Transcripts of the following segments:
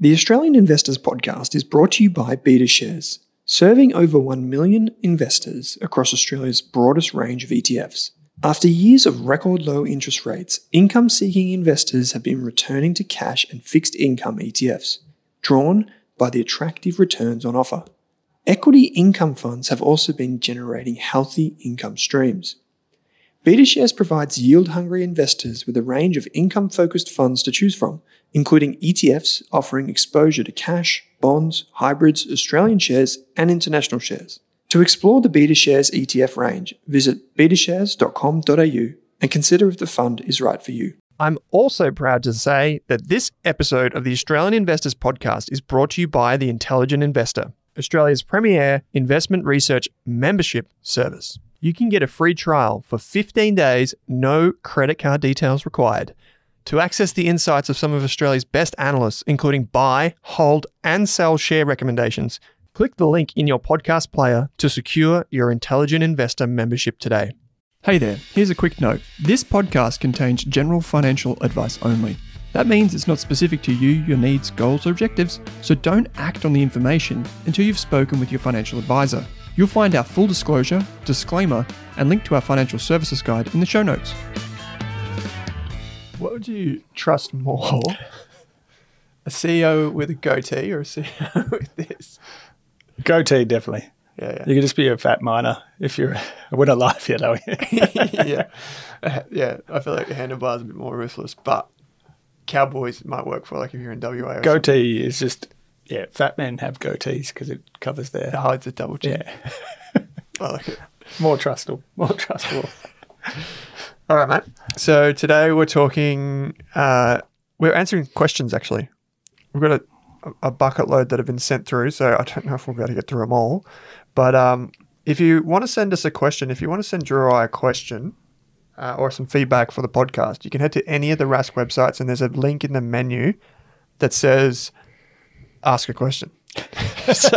The Australian Investors Podcast is brought to you by BetaShares, serving over 1 million investors across Australia's broadest range of ETFs. After years of record low interest rates, income seeking investors have been returning to cash and fixed income ETFs, drawn by the attractive returns on offer. Equity income funds have also been generating healthy income streams. BetaShares provides yield hungry investors with a range of income focused funds to choose from, including ETFs offering exposure to cash, bonds, hybrids, Australian shares, and international shares. To explore the BetaShares ETF range, visit betashares.com.au and consider if the fund is right for you. I'm also proud to say that this episode of the Australian Investors Podcast is brought to you by The Intelligent Investor, Australia's premier investment research membership service. You can get a free trial for 15 days, no credit card details required. To access the insights of some of Australia's best analysts, including buy, hold, and sell share recommendations, click the link in your podcast player to secure your Intelligent Investor membership today. Hey there, here's a quick note. This podcast contains general financial advice only. That means it's not specific to you, your needs, goals, or objectives, so don't act on the information until you've spoken with your financial advisor. You'll find our full disclosure, disclaimer, and link to our financial services guide in the show notes. What would you trust more? A CEO with a goatee or a CEO with this? Goatee, definitely. Yeah, yeah. You could just be a fat miner if you're a winner life yet, are you? yeah. yeah. Uh, yeah, I feel like the handlebars are a bit more ruthless, but cowboys might work for like if you're in WA. Or something. Goatee is just, yeah, fat men have goatees because it covers their, it's a double chin. yeah, I like it. more trustable, more trustable. All right, mate. So today we're talking, uh, we're answering questions actually. We've got a, a bucket load that have been sent through, so I don't know if we'll be able to get through them all. But um, if you want to send us a question, if you want to send Drew or I a question uh, or some feedback for the podcast, you can head to any of the Rask websites and there's a link in the menu that says ask a question. so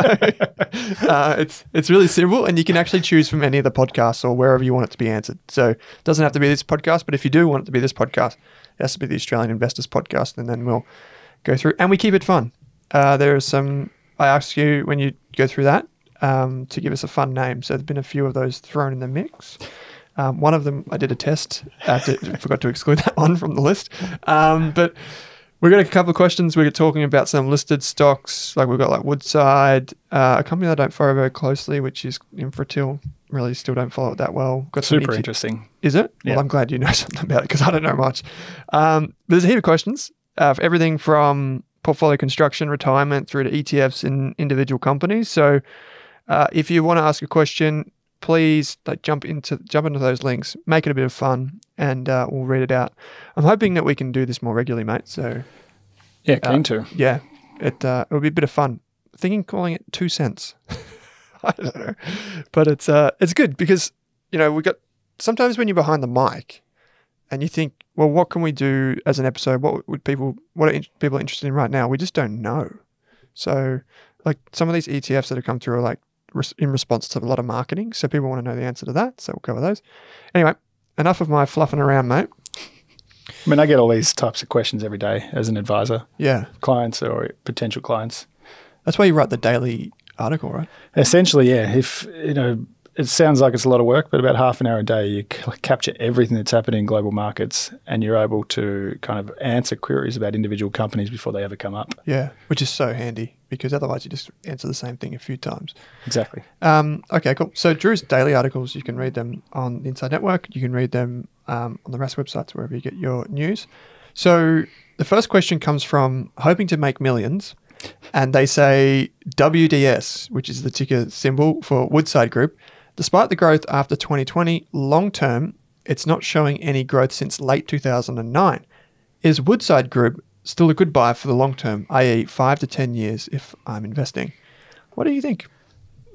uh, it's it's really simple, and you can actually choose from any of the podcasts or wherever you want it to be answered. So it doesn't have to be this podcast, but if you do want it to be this podcast, it has to be the Australian Investors Podcast, and then we'll go through and we keep it fun. Uh, there are some. I ask you when you go through that um, to give us a fun name. So there's been a few of those thrown in the mix. Um, one of them I did a test. I forgot to exclude that one from the list, um, but. We've got a couple of questions. We're talking about some listed stocks, like we've got like Woodside, uh, a company I don't follow very closely, which is Infratil. Really, still don't follow it that well. Got Super interesting. Is it? Yeah. Well, I'm glad you know something about it because I don't know much. Um, but there's a heap of questions uh, for everything from portfolio construction, retirement, through to ETFs in individual companies. So, uh, if you want to ask a question, please like, jump into jump into those links, make it a bit of fun, and uh, we'll read it out. I'm hoping that we can do this more regularly, mate. So, Yeah, keen to. yeah, it uh, it'll be a bit of fun. Thinking calling it two cents. I don't know, but it's uh it's good because you know we got sometimes when you're behind the mic and you think, well, what can we do as an episode? What would people what are in- people interested in right now? We just don't know. So like some of these ETFs that have come through are like in response to a lot of marketing, so people want to know the answer to that. So we'll cover those. Anyway, enough of my fluffing around, mate. I mean, I get all these types of questions every day as an advisor, Yeah, clients or potential clients. that's why you write the daily article, right? Essentially, yeah. If you know, it sounds like it's a lot of work, but about half an hour a day, you c- capture everything that's happening in global markets, and you're able to kind of answer queries about individual companies before they ever come up. Yeah, which is so handy because otherwise you just answer the same thing a few times. Exactly. Um, okay, cool. So Drew's daily articles, you can read them on the Inside Network. You can read them um, on the Rask websites, wherever you get your news. So the first question comes from hoping to make millions, and they say WDS, which is the ticker symbol for Woodside Group. Despite the growth after 2020, long term, it's not showing any growth since late 2009. Is Woodside Group still a good buy for the long term, i.e., five to 10 years if I'm investing? What do you think?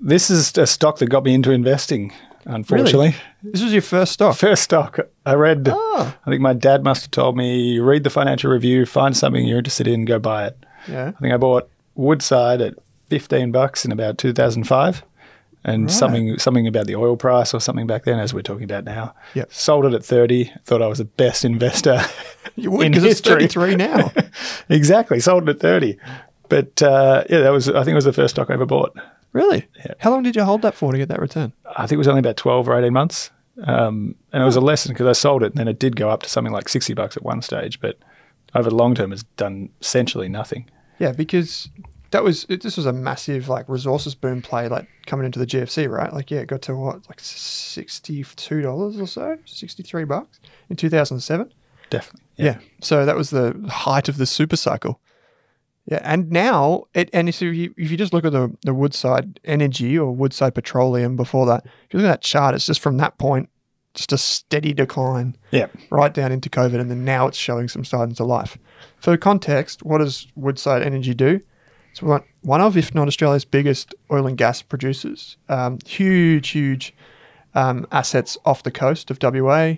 This is a stock that got me into investing. Unfortunately, This was your first stock. first stock I read. Ah. I think my dad must have told me read the financial review, find something you're interested in, go buy it. Yeah. I think I bought Woodside at 15 bucks in about 2005 and Right. something something about the oil price or something back then as we're talking about now. Yep. Sold it at 30, thought I was the best investor You would in because it's history. 33 now. exactly, sold it at 30. But uh, yeah, that was I think it was the first stock I ever bought. Really? Yeah. How long did you hold that for to get that return? I think it was only about twelve or eighteen months, um, and it was a lesson because I sold it, and then it did go up to something like sixty bucks at one stage, but over the long term, it's done essentially nothing. Yeah, because that was it, this was a massive like resources boom play like coming into the GFC, right? Like yeah, it got to what like sixty two dollars or so, sixty three bucks in two thousand seven. Definitely. Yeah. So that was the height of the super cycle. Yeah, and now it and so you, if you just look at the the Woodside Energy or Woodside Petroleum before that, if you look at that chart, it's just from that point, just a steady decline Yeah. right down into COVID, and then now it's showing some signs of life. For context, what does Woodside Energy do? It's one of, if not Australia's biggest oil and gas producers. Um, huge, huge um, assets off the coast of WA,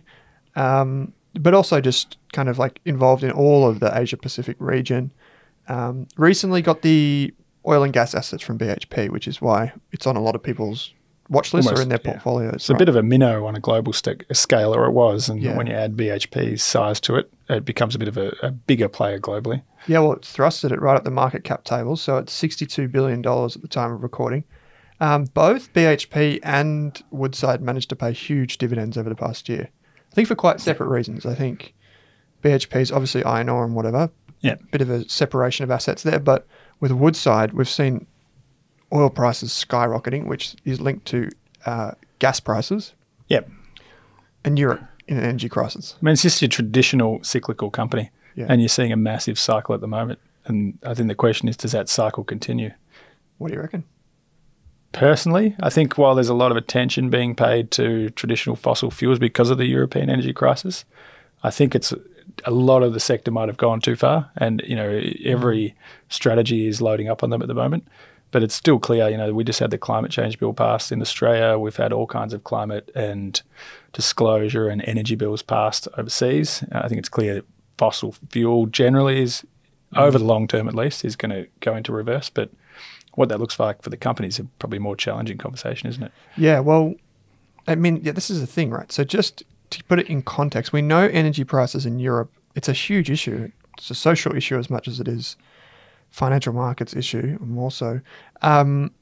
um, but also just kind of like involved in all of the Asia Pacific region. Um, recently got the oil and gas assets from BHP, which is why it's on a lot of people's watch lists or in their yeah. portfolios. It's a bit of a minnow on a global st- scale, or it was. And Yeah. when you add BHP's size to it, it becomes a bit of a, a bigger player globally. Yeah, well, it's thrusted it right at the market cap table. So it's $62 billion at the time of recording. Um, both BHP and Woodside managed to pay huge dividends over the past year. I think for quite separate reasons. I think BHP is obviously iron ore and whatever, Yeah. bit of a separation of assets there. But with Woodside, we've seen oil prices skyrocketing, which is linked to uh, gas prices Yep. and Europe in an energy crisis. I mean, it's just your traditional cyclical company, Yeah. and you're seeing a massive cycle at the moment. And I think the question is, does that cycle continue? What do you reckon? Personally, I think while there's a lot of attention being paid to traditional fossil fuels because of the European energy crisis, I think it's a lot of the sector might have gone too far, and you know every strategy is loading up on them at the moment. But it's still clear, you know, we just had the climate change bill passed in Australia. We've had all kinds of climate and disclosure and energy bills passed overseas. Uh, I think it's clear that fossil fuel generally is, over the long term at least, is going to go into reverse. But what that looks like for the companies is probably a more challenging conversation, isn't it? Yeah, well, I mean, yeah, this is the thing, right? So just to put it in context, we know energy prices in Europe, it's a huge issue. It's a social issue as much as it is financial markets issue, more so. Um,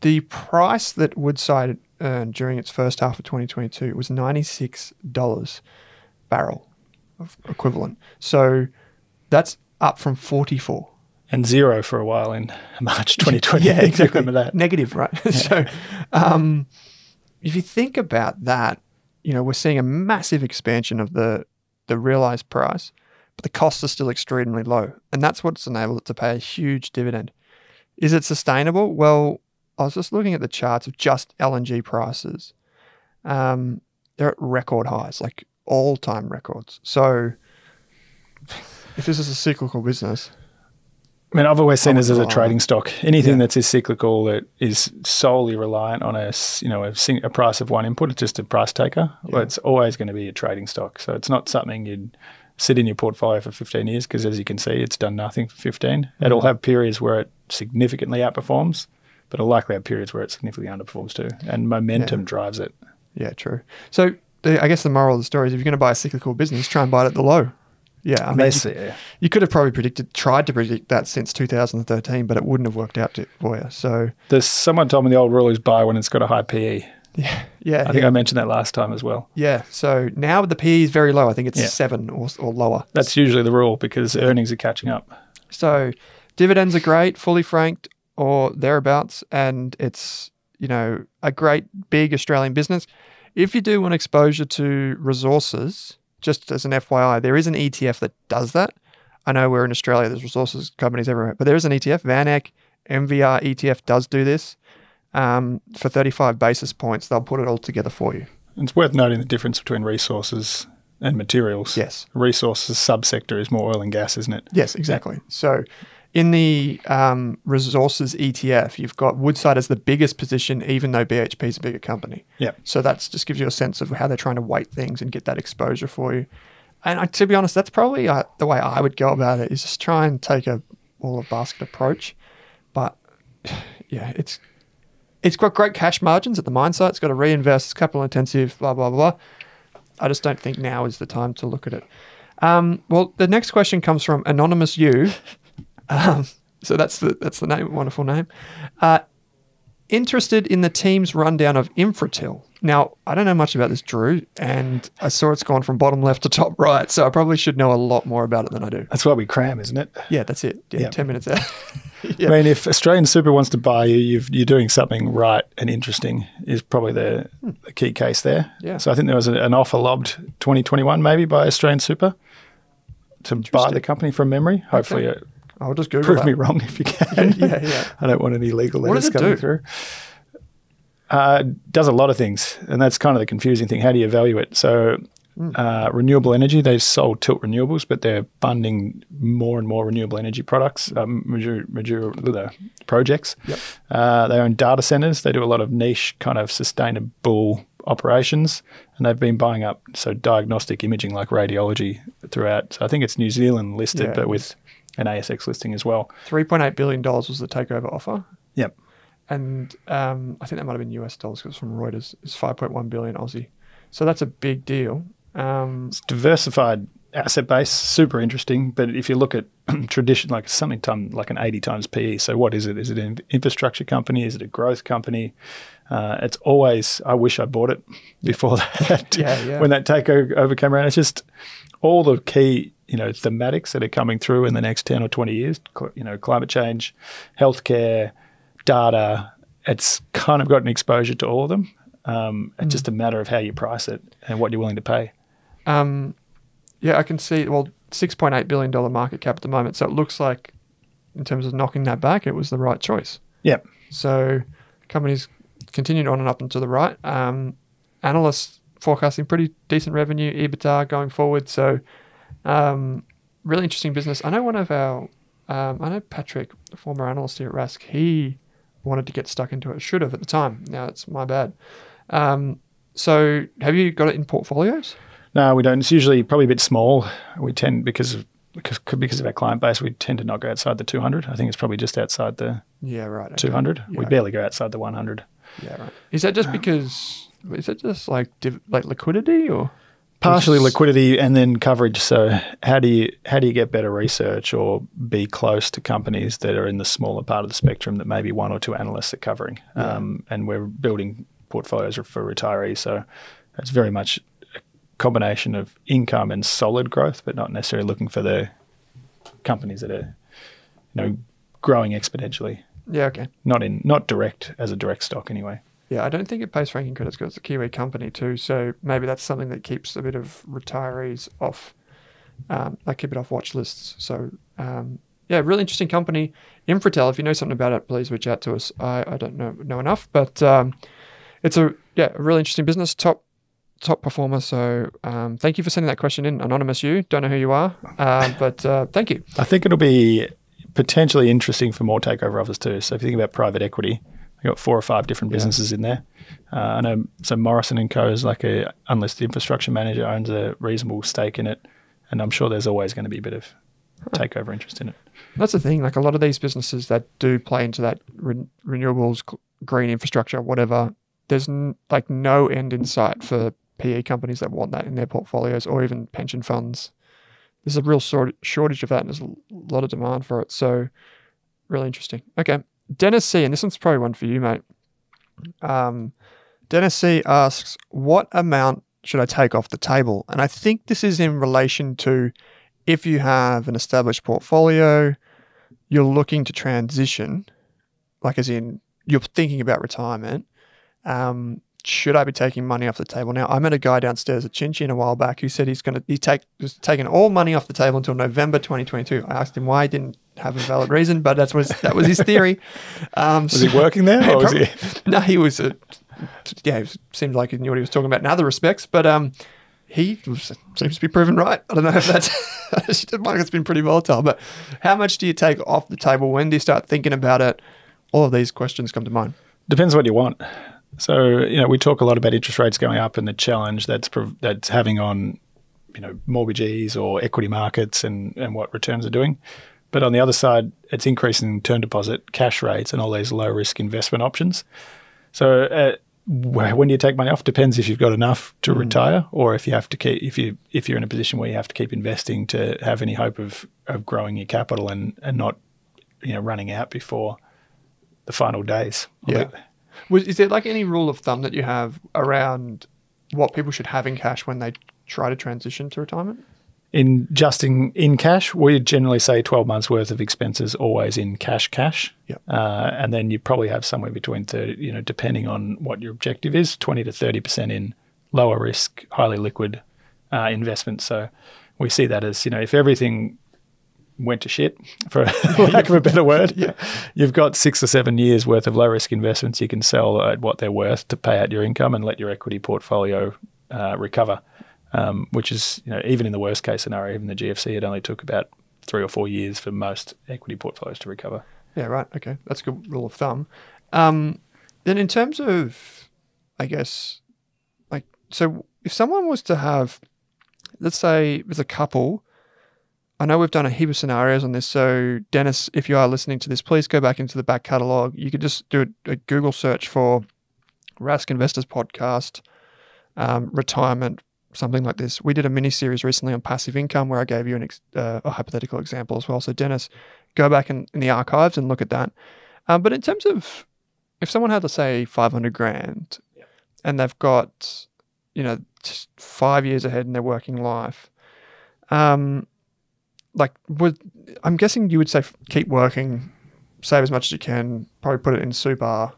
the price that Woodside earned during its first half of 2022 was $96 barrel of equivalent. So that's up from 44 And zero for a while in March 2020. yeah, exactly. Remember that? Negative, right? so, um, if you think about that, you know, we're seeing a massive expansion of the the realized price, but the costs are still extremely low, and that's what's enabled it to pay a huge dividend. Is it sustainable? Well, I was just looking at the charts of just LNG prices. Um, they're at record highs, like all time records. So, if this is a cyclical business, I mean, I've always seen this as a wouldn't rely on trading stock. Anything Yeah. that's as cyclical that is solely reliant on a, you know, a, sing- a price of one input, it's just a price taker. Well, it's always going to be a trading stock. So it's not something you'd sit in your portfolio for 15 years because, as you can see, it's done nothing for 15. It'll Mm-hmm. have periods where it significantly outperforms, but it'll likely have periods where it significantly underperforms too. And momentum drives it. Yeah, true. So the, I guess the moral of the story is if you're going to buy a cyclical business, try and buy it at the low. Yeah, I mean, you, yeah. you could have probably predicted, tried to predict that since 2013, but it wouldn't have worked out to, for you. So There's someone told me the old rule is buy when it's got a high PE. Yeah, yeah, I think I mentioned that last time as well. yeah. So now the PE is very low. I think it's Yeah. seven or, or lower. That's usually the rule because earnings are catching up. So dividends are great, fully franked or thereabouts, and it's you know a great big Australian business. If you do want exposure to resources, just as an FYI, there is an ETF that does that. I know we're in Australia, there's resources companies everywhere, but there is an ETF, VanEck MVR ETF does do this. Um, for 35 basis points, they'll put it all together for you. It's worth noting the difference between resources and materials. Yes. Resources subsector is more oil and gas, isn't it? Yes, exactly. So in the um, resources ETF, you've got Woodside as the biggest position, even though BHP is a bigger company. Yeah. So that just gives you a sense of how they're trying to weight things and get that exposure for you. And I, to be honest, that's probably uh, the way I would go about it is just try and take a all of basket approach. But yeah, it's it's got great cash margins at the mine site. It's got to reinvest. It's capital intensive. Blah blah blah. I just don't think now is the time to look at it. Um, well, the next question comes from anonymous you. Um, So that's the that's the name. Wonderful name. Uh, interested in the team's rundown of Infratil. Now, I don't know much about this, Drew, and I saw it's gone from bottom left to top right, so I probably should know a lot more about it than I do. That's why we cram, isn't it? Yeah, that's it. Yeah, Yeah. 10 minutes out. I mean, if Australian Super wants to buy you, you've, you're doing something right and interesting is probably the, the key case there. Yeah. So I think there was a, an offer lobbed 2021 maybe by Australian Super to buy the company from memory. Hopefully, Okay. uh, I'll just Google prove that. me wrong if you can. Yeah, yeah. I don't want any legal What does letters coming do? through. Uh, does a lot of things, and that's kind of the confusing thing. How do you value it? So, Hmm. uh, renewable energy, they sold Tilt Renewables, but they're funding more and more renewable energy products, um, major, major, blah, projects. Yep. Uh, they own data centers. They do a lot of niche kind of sustainable operations, and they've been buying up so diagnostic imaging like radiology throughout. So I think it's New Zealand listed, Yeah. but with an ASX listing as well. $3.8 billion was the takeover offer. Yep. And um, I think that might have been US dollars because from Reuters. It's 5.1 billion Aussie. So that's a big deal. Um, diversified asset base, super interesting. But if you look at tradition, like something time like an 80 times PE, so what is it? Is it an infrastructure company? Is it a growth company? Uh, it's always, I wish I bought it before that. Yeah, yeah. When that takeover came around, it's just all the key, you know, thematics that are coming through in the next 10 or 20 years you know, climate change, healthcare, data. It's kind of got an exposure to all of them. Um, Mm. it's just a matter of how you price it and what you're willing to pay. um, yeah, I can see, well, $6.8 billion market cap at the moment. So it looks like, in terms of knocking that back, it was the right choice. Yep. So companies continued on and up and to the right. Um, analysts forecasting pretty decent revenue, EBITDA going forward. So um, really interesting business. I know one of our, um, I know Patrick, the former analyst here at Rask, he wanted to get stuck into it. Should have at the time. Now it's my bad. Um, so have you got it in portfolios? No, we don't. It's usually probably a bit small. We tend because of because because of our client base, we tend to not go outside the 200. I think it's probably just outside the Yeah, right. okay. 200. We Yeah. barely go outside the 100. Yeah, right. Is that just because? Is it just like div- like liquidity or? Partially liquidity and then coverage. So how do you how do you get better research or be close to companies that are in the smaller part of the spectrum that maybe one or two analysts are covering? Um, and we're building portfolios for retirees, so it's very much a combination of income and solid growth, but not necessarily looking for the companies that are you know growing exponentially. Yeah. Okay. Not in not direct as a direct stock anyway. Yeah, I don't think it pays franking credits because it's a Kiwi company too. So maybe that's something that keeps a bit of retirees off. Um, they keep it off watch lists. So um, yeah, really interesting company. Infratil. If you know something about it, please reach out to us. I, I don't know know enough, but um, it's a yeah a really interesting business. Top top performer. So um, thank you for sending that question in, anonymous. You don't know who you are, uh, but uh, thank you. I think it'll be potentially interesting for more takeover offers too. So if you think about private equity, we've got four or five different Yeah. businesses in there. Uh, I know so Morrison and Co is like a unlisted infrastructure manager owns a reasonable stake in it, and I'm sure there's always going to be a bit of takeover interest in it. That's the thing. Like a lot of these businesses that do play into that re- renewables, green infrastructure, whatever. There's n- like no end in sight for PE companies that want that in their portfolios, or even pension funds. There's a real sort shortage of that, and there's a lot of demand for it. So, really interesting. Okay, Dennis C, and this one's probably one for you, mate. Um, Dennis C asks, "What amount should I take off the table?" And I think this is in relation to if you have an established portfolio, you're looking to transition, like as in you're thinking about retirement. Um, should I be taking money off the table now? I met a guy downstairs at Chin Chin a while back who said he's going to he take was taking all money off the table until November 2022. I asked him why he didn't have a valid reason, but that's was that was his theory. Um, Was he working there, was he? no, he was a yeah. He was, seemed like he knew what he was talking about in other respects, but um, he was, seems to be proven right. I don't know if that's the market's been pretty volatile, but how much do you take off the table? When do you start thinking about it? All of these questions come to mind. Depends what you want. So you know, we talk a lot about interest rates going up and the challenge that's prov- that's having on you know mortgagees or equity markets and and what returns are doing. But on the other side, it's increasing term deposit, cash rates, and all these low risk investment options. So uh, when do you take money off? Depends if you've got enough to retire, or if you have to keep if you if you're in a position where you have to keep investing to have any hope of of growing your capital and and not you know running out before the final days. Yeah. Was, is there like any rule of thumb that you have around what people should have in cash when they try to transition to retirement? In just in, in cash, we generally say 12 months worth of expenses always in cash cash. Yep. Uh, and then you probably have somewhere between 30, you know, depending on what your objective is, 20 to 30% in lower risk, highly liquid uh, investments. So we see that as, you know, if everything went to shit, for lack of a better word, Yeah. you've got six or seven years worth of low risk investments you can sell at what they're worth to pay out your income and let your equity portfolio uh, recover. Um, which is, you know, even in the worst case scenario, even the GFC, it only took about three or four years for most equity portfolios to recover. Yeah, right. Okay, that's a good rule of thumb. Um, then, in terms of, I guess, like, so if someone was to have, let's say, there's a couple. I know we've done a heap of scenarios on this. So, Dennis, if you are listening to this, please go back into the back catalog. You could just do a, a Google search for Rask Investors Podcast, um, retirement, something like this. We did a mini series recently on passive income where I gave you an ex- uh, a hypothetical example as well. So, Dennis, go back in, in the archives and look at that. Um, but in terms of if someone had to say 500 grand and they've got, you know, just five years ahead in their working life, um, like, would I'm guessing you would say f- keep working, save as much as you can, probably put it in super,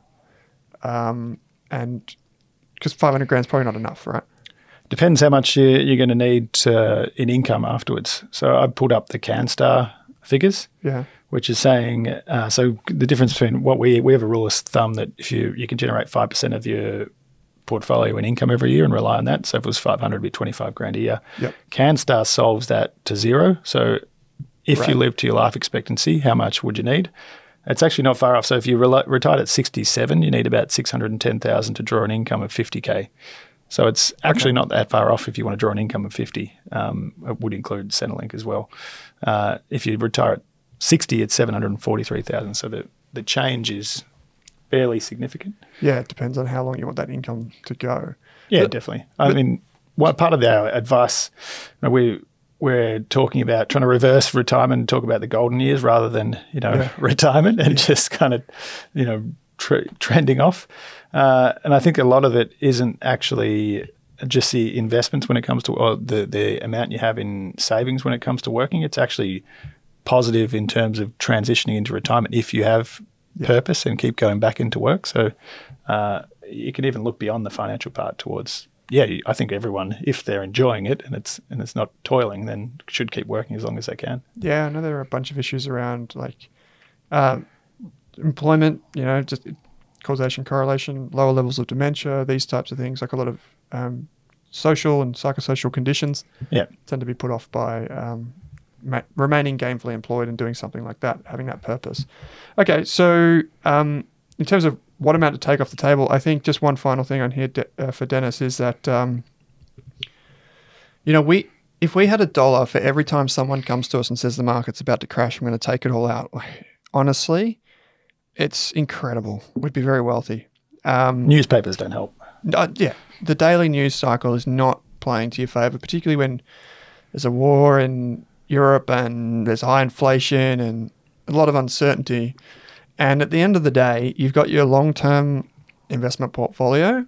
um, and because 500 grand is probably not enough, right? Depends how much you, you're going to need uh, in income afterwards. So I pulled up the CanStar figures. Yeah. which is saying uh, so the difference between what we we have a rule of thumb that if you you can generate five percent of your portfolio in income every year and rely on that. So if it was five hundred, it'd be twenty five grand a year. Yep. CanStar solves that to zero. So if Right. you live to your life expectancy, how much would you need? It's actually not far off. So if you rel- retired at sixty seven, you need about six hundred and ten thousand to draw an income of fifty k. So it's actually not that far off if you want to draw an income of 50. Um, it would include Centrelink as well. Uh, if you retire at 60, it's 743,000. So the, the change is fairly significant. Yeah. It depends on how long you want that income to go. Yeah, But- definitely. I mean, what part of our advice, you know, we we're talking about trying to reverse retirement and talk about the golden years rather than you know Yeah. retirement and just kind of you know tr- trending off. Uh, and I think a lot of it isn't actually just the investments when it comes to or the the amount you have in savings when it comes to working. It's actually positive in terms of transitioning into retirement if you have purpose and keep going back into work. So uh, you can even look beyond the financial part towards. Yeah, I think everyone, if they're enjoying it and it's and it's not toiling, then should keep working as long as they can. Yeah, I know there are a bunch of issues around like um, employment, you know, just causation, correlation, lower levels of dementia, these types of things, like a lot of um, social and psychosocial conditions Yeah, tend to be put off by um, ma- remaining gainfully employed and doing something like that, having that purpose. Okay, so um, in terms of what amount to take off the table, I think just one final thing on here De- uh, for Dennis is that um, you know we if we had a dollar for every time someone comes to us and says the market's about to crash, I'm going to take it all out. Honestly, it's incredible. We'd be very wealthy. Um, newspapers don't help. uh, yeah, the daily news cycle is not playing to your favor, particularly when there's a war in Europe and there's high inflation and a lot of uncertainty. And at the end of the day, you've got your long term investment portfolio.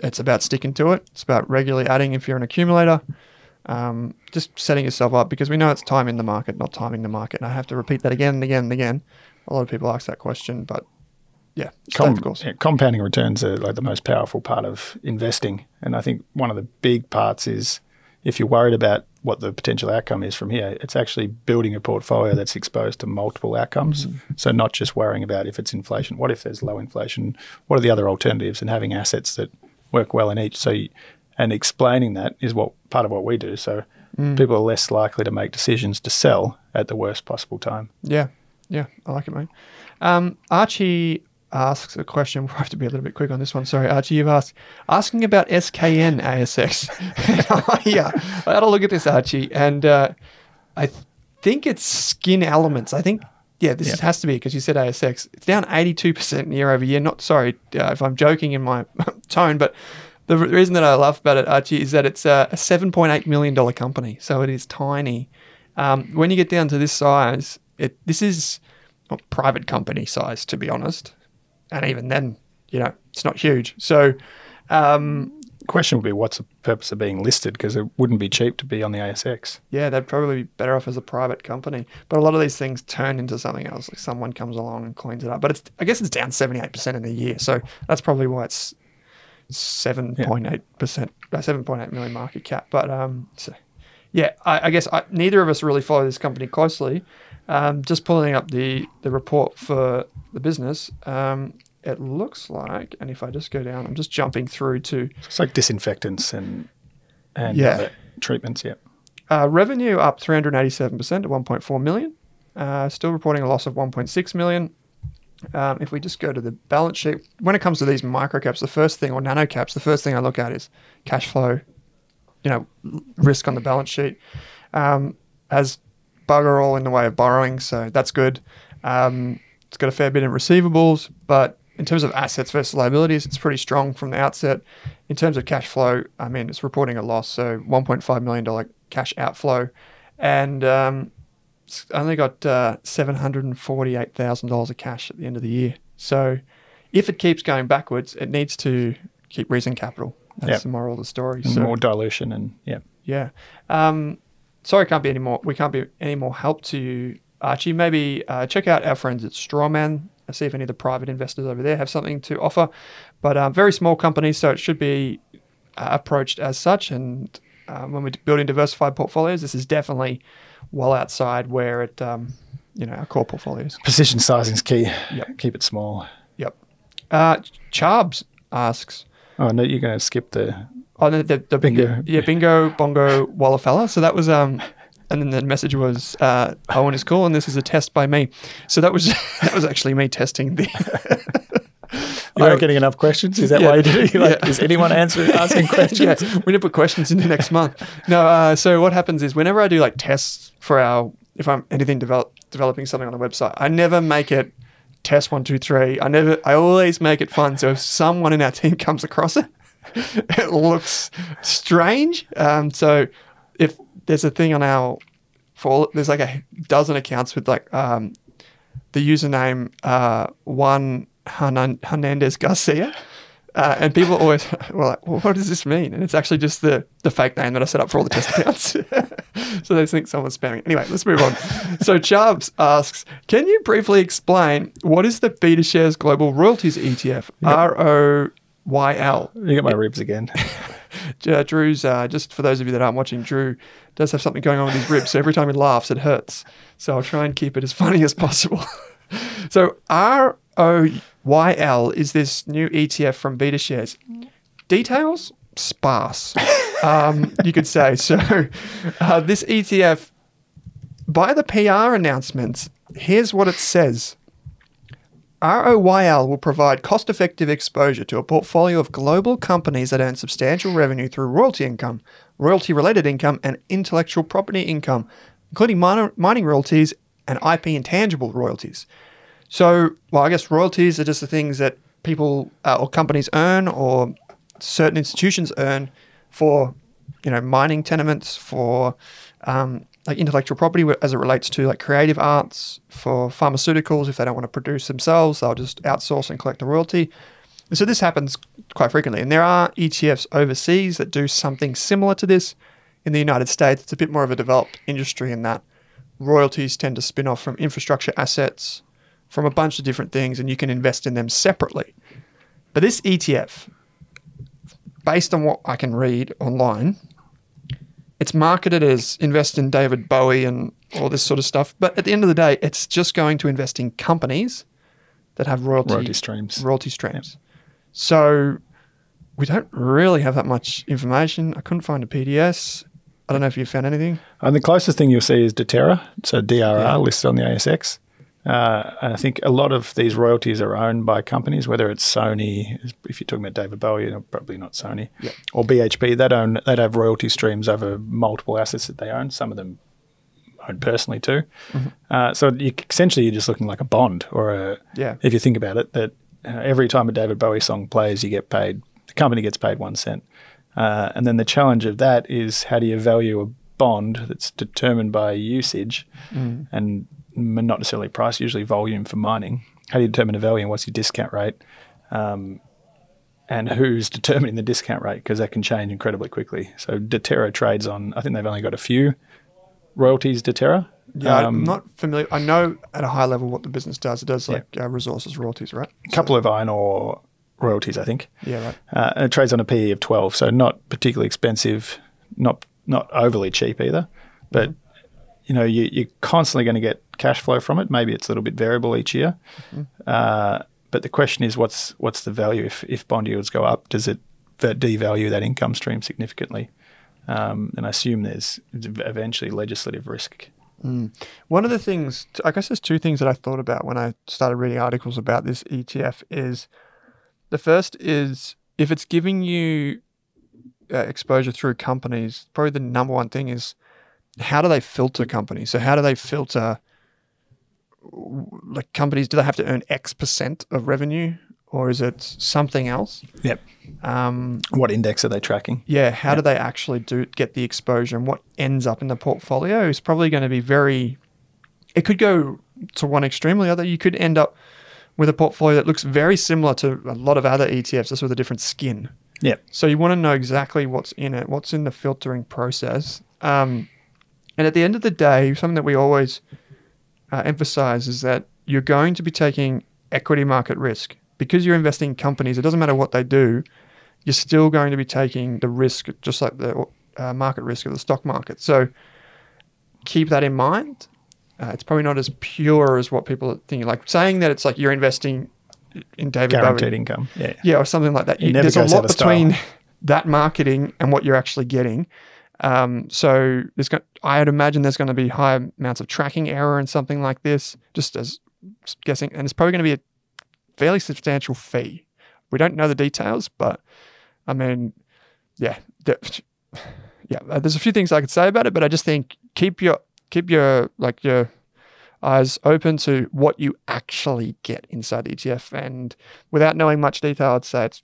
It's about sticking to it, it's about regularly adding if you're an accumulator. Um, just setting yourself up because we know it's timing the market, not timing the market. And I have to repeat that again and again and again. A lot of people ask that question, but yeah, Com- yeah, compounding returns are like the most powerful part of investing, and I think one of the big parts is if you're worried about what the potential outcome is from here, it's actually building a portfolio that's exposed to multiple outcomes. So not just worrying about if it's inflation. What if there's low inflation? What are the other alternatives? And having assets that work well in each. So you, and explaining that is what part of what we do. So people are less likely to make decisions to sell at the worst possible time. Yeah, yeah, I like it, mate. Um, Archie asks a question. We'll have to be a little bit quick on this one. Sorry, Archie, you've asked asking about SKN ASX. yeah, I had a look at this, Archie, and uh, I th- think it's Skin Elements. I think. Yeah, this Yeah. has to be because you said ASX. It's down 82% year over year. Not sorry uh, if I'm joking in my tone, but the re- reason that I laugh about it, Archie, is that it's a, a $7.8 million company. So it is tiny. Um, when you get down to this size, it this is private company size, to be honest. And even then, you know, it's not huge. So, um, Question would be what's the purpose of being listed? Because it wouldn't be cheap to be on the ASX. yeah, they'd probably be better off as a private company. But a lot of these things turn into something else. Like someone comes along and cleans it up. But it's, I guess it's down 78% in a year. So that's probably why it's 7.8%, uh, 7.8 million market cap. But um, so, yeah, I, I guess I, neither of us really follow this company closely. Um, just pulling up the, the report for the business, um, it looks like, and if I just go down, I'm just jumping through to It's like disinfectants and and Yeah. treatments. Yeah. Uh, revenue up 387% to 1.4 million. Uh, still reporting a loss of 1.6 million. Um, if we just go to the balance sheet, when it comes to these microcaps, the first thing, or nano caps, the first thing I look at is cash flow, you know, risk on the balance sheet. Um, has bugger all in the way of borrowing, so that's good. Um, it's got a fair bit in receivables, but in terms of assets versus liabilities, it's pretty strong from the outset. In terms of cash flow, I mean, it's reporting a loss, so $1.5 million cash outflow. And um, it's only got uh, $748,000 of cash at the end of the year. So if it keeps going backwards, it needs to keep raising capital. That's Yep. the moral of the story. So, more dilution and yeah. yeah. Um, sorry, can't be any more. We can't be any more help to you, Archie. Maybe uh, check out our friends at Strawman. See if any of the private investors over there have something to offer. But um, very small companies, so it should be uh, approached as such. And um, when we're building diversified portfolios, this is definitely well outside where it, um, you know, our core portfolios. Position sizing is key. Yep. Keep it small. Yep. Uh, Charbs asks, Oh no, you're going to skip the. Oh, the, the, the Bingo. Yeah, bingo, bongo, walla fella. So that was um, and then the message was uh, Owen is cool, and this is a test by me. So that was that was actually me testing the. You aren't getting enough questions. Is that Yeah. why you did it? Like, Yeah. Is anyone answering asking questions? yeah, we need to put questions into next month. No, uh, so what happens is whenever I do like tests for our, if I'm anything develop, developing something on the website, I never make it test one, two, three. I never, I always make it fun. So if someone in our team comes across it, it looks strange. Um, so if there's a thing on our, for there's like a dozen accounts with like um, the username uh, Juan Hernandez Garcia. Uh, and people always were like, well, what does this mean? And it's actually just the, the fake name that I set up for all the test accounts. so they think someone's spamming. Anyway, let's move on. so Chubbs asks, can you briefly explain what is the BetaShares Global Royalties ETF? R O Y L. You got my ribs again. Uh, Drew's, uh, just for those of you that aren't watching, Drew does have something going on with his ribs. So every time he laughs, it hurts. So I'll try and keep it as funny as possible. so R O Y L is this new ETF from BetaShares. Details? Sparse. um, you could say. So uh, this ETF, by the PR announcements, here's what it says. ROYL will provide cost effective exposure to a portfolio of global companies that earn substantial revenue through royalty income, royalty related income, and intellectual property income, including minor, mining royalties and IP intangible royalties. So, well, I guess royalties are just the things that people uh, or companies earn or certain institutions earn for, you know, mining tenements, for um, like intellectual property as it relates to like creative arts, for pharmaceuticals. If they don't want to produce themselves, they'll just outsource and collect the royalty. So this happens quite frequently. And there are ETFs overseas that do something similar to this. In the United States, it's a bit more of a developed industry in that royalties tend to spin off from infrastructure assets, from a bunch of different things, and you can invest in them separately. But this ETF, based on what I can read online, it's marketed as invest in David Bowie and all this sort of stuff. But at the end of the day, it's just going to invest in companies that have royalty, Royalty streams. Royalty streams. So we don't really have that much information. I couldn't find a PDS. I don't know if you found anything. And the closest thing you'll see is Deterra, so DRR listed on the ASX. Uh, and I think a lot of these royalties are owned by companies, whether it's Sony, if you're talking about David Bowie, probably not Sony, Yeah. or BHP. They'd own, they'd have royalty streams over multiple assets that they own. Some of them owned personally too. Uh, so you, essentially, you're just looking like a bond, or a Yeah. if you think about it, that uh, every time a David Bowie song plays, you get paid. The company gets paid one cent. Uh, and then the challenge of that is how do you value bond that's determined by usage Mm. and not necessarily price, usually volume for mining. How do you determine a value and what's your discount rate? Um, and who's determining the discount rate? Because that can change incredibly quickly. So Deterra trades on, I think they've only got a few royalties, Deterra. Yeah, Um, I'm not familiar. I know at a high level what the business does. It does like uh, resources royalties, right? a couple of iron ore royalties, I think. Yeah, right. Uh, and it trades on a PE of 12, so not particularly expensive, not not overly cheap either. But you know, you, you're constantly going to get cash flow from it. Maybe it's a little bit variable each year. Uh, but the question is, what's what's the value if if bond yields go up? Does it devalue that income stream significantly? Um, and I assume there's eventually legislative risk. One of the things, I guess there's two things that I thought about when I started reading articles about this ETF is the first is if it's giving you uh, exposure through companies, probably the number one thing is how do they filter companies? So how do they filter like companies? Do they have to earn X percent of revenue or is it something else? Yep. Um, What index are they tracking? yeah, how do they actually do get the exposure and what ends up in the portfolio is probably going to be very. It could go to one extreme or the other. You could end up with a portfolio that looks very similar to a lot of other ETFs, just with a different skin. Yep. So you want to know exactly what's in it, what's in the filtering process. Um, and at the end of the day, something that we always uh, emphasize is that you're going to be taking equity market risk because you're investing in companies. It doesn't matter what they do, you're still going to be taking the risk, just like the uh, market risk of the stock market. So keep that in mind. Uh, it's probably not as pure as what people are thinking. Like saying that it's like you're investing in David Guaranteed Bowie. income. Yeah. Yeah, or something like that. You- never There's a lot of style. between that marketing and what you're actually getting. Um, so there's got, I'd imagine there's going to be high amounts of tracking error and something like this, just as guessing, and it's probably going to be a fairly substantial fee. We don't know the details, but I mean, yeah, the, yeah. There's a few things I could say about it, but I just think keep your keep your like your eyes open to what you actually get inside the ETF. And without knowing much detail, I'd say it's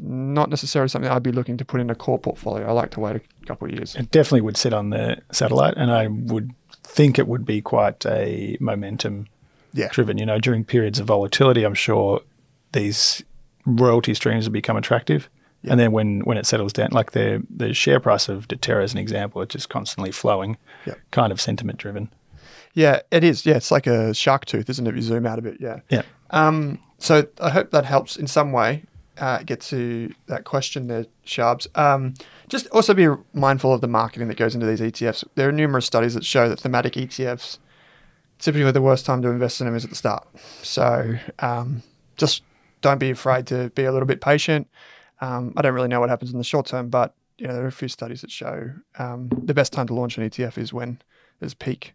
not necessarily something I'd be looking to put in a core portfolio. I like to wait a couple of years. It definitely would sit on the satellite, and I would think it would be quite a momentum Yeah. driven. You know, during periods of volatility, I'm sure these royalty streams will become attractive. And then when, when it settles down, like the the share price of Deterra as an example, it's just constantly flowing, Yep. kind of sentiment driven. Yeah, it is. Yeah, it's like a shark tooth, isn't it? If you zoom out a bit, yeah. Yeah. Um, so I hope that helps in some way uh, get to that question there, Shabs. Um, just also be mindful of the marketing that goes into these ETFs. There are numerous studies that show that thematic ETFs, typically the worst time to invest in them is at the start. So um, just don't be afraid to be a little bit patient. Um, I don't really know what happens in the short term, but you know, there are a few studies that show um, the best time to launch an ETF is when there's peak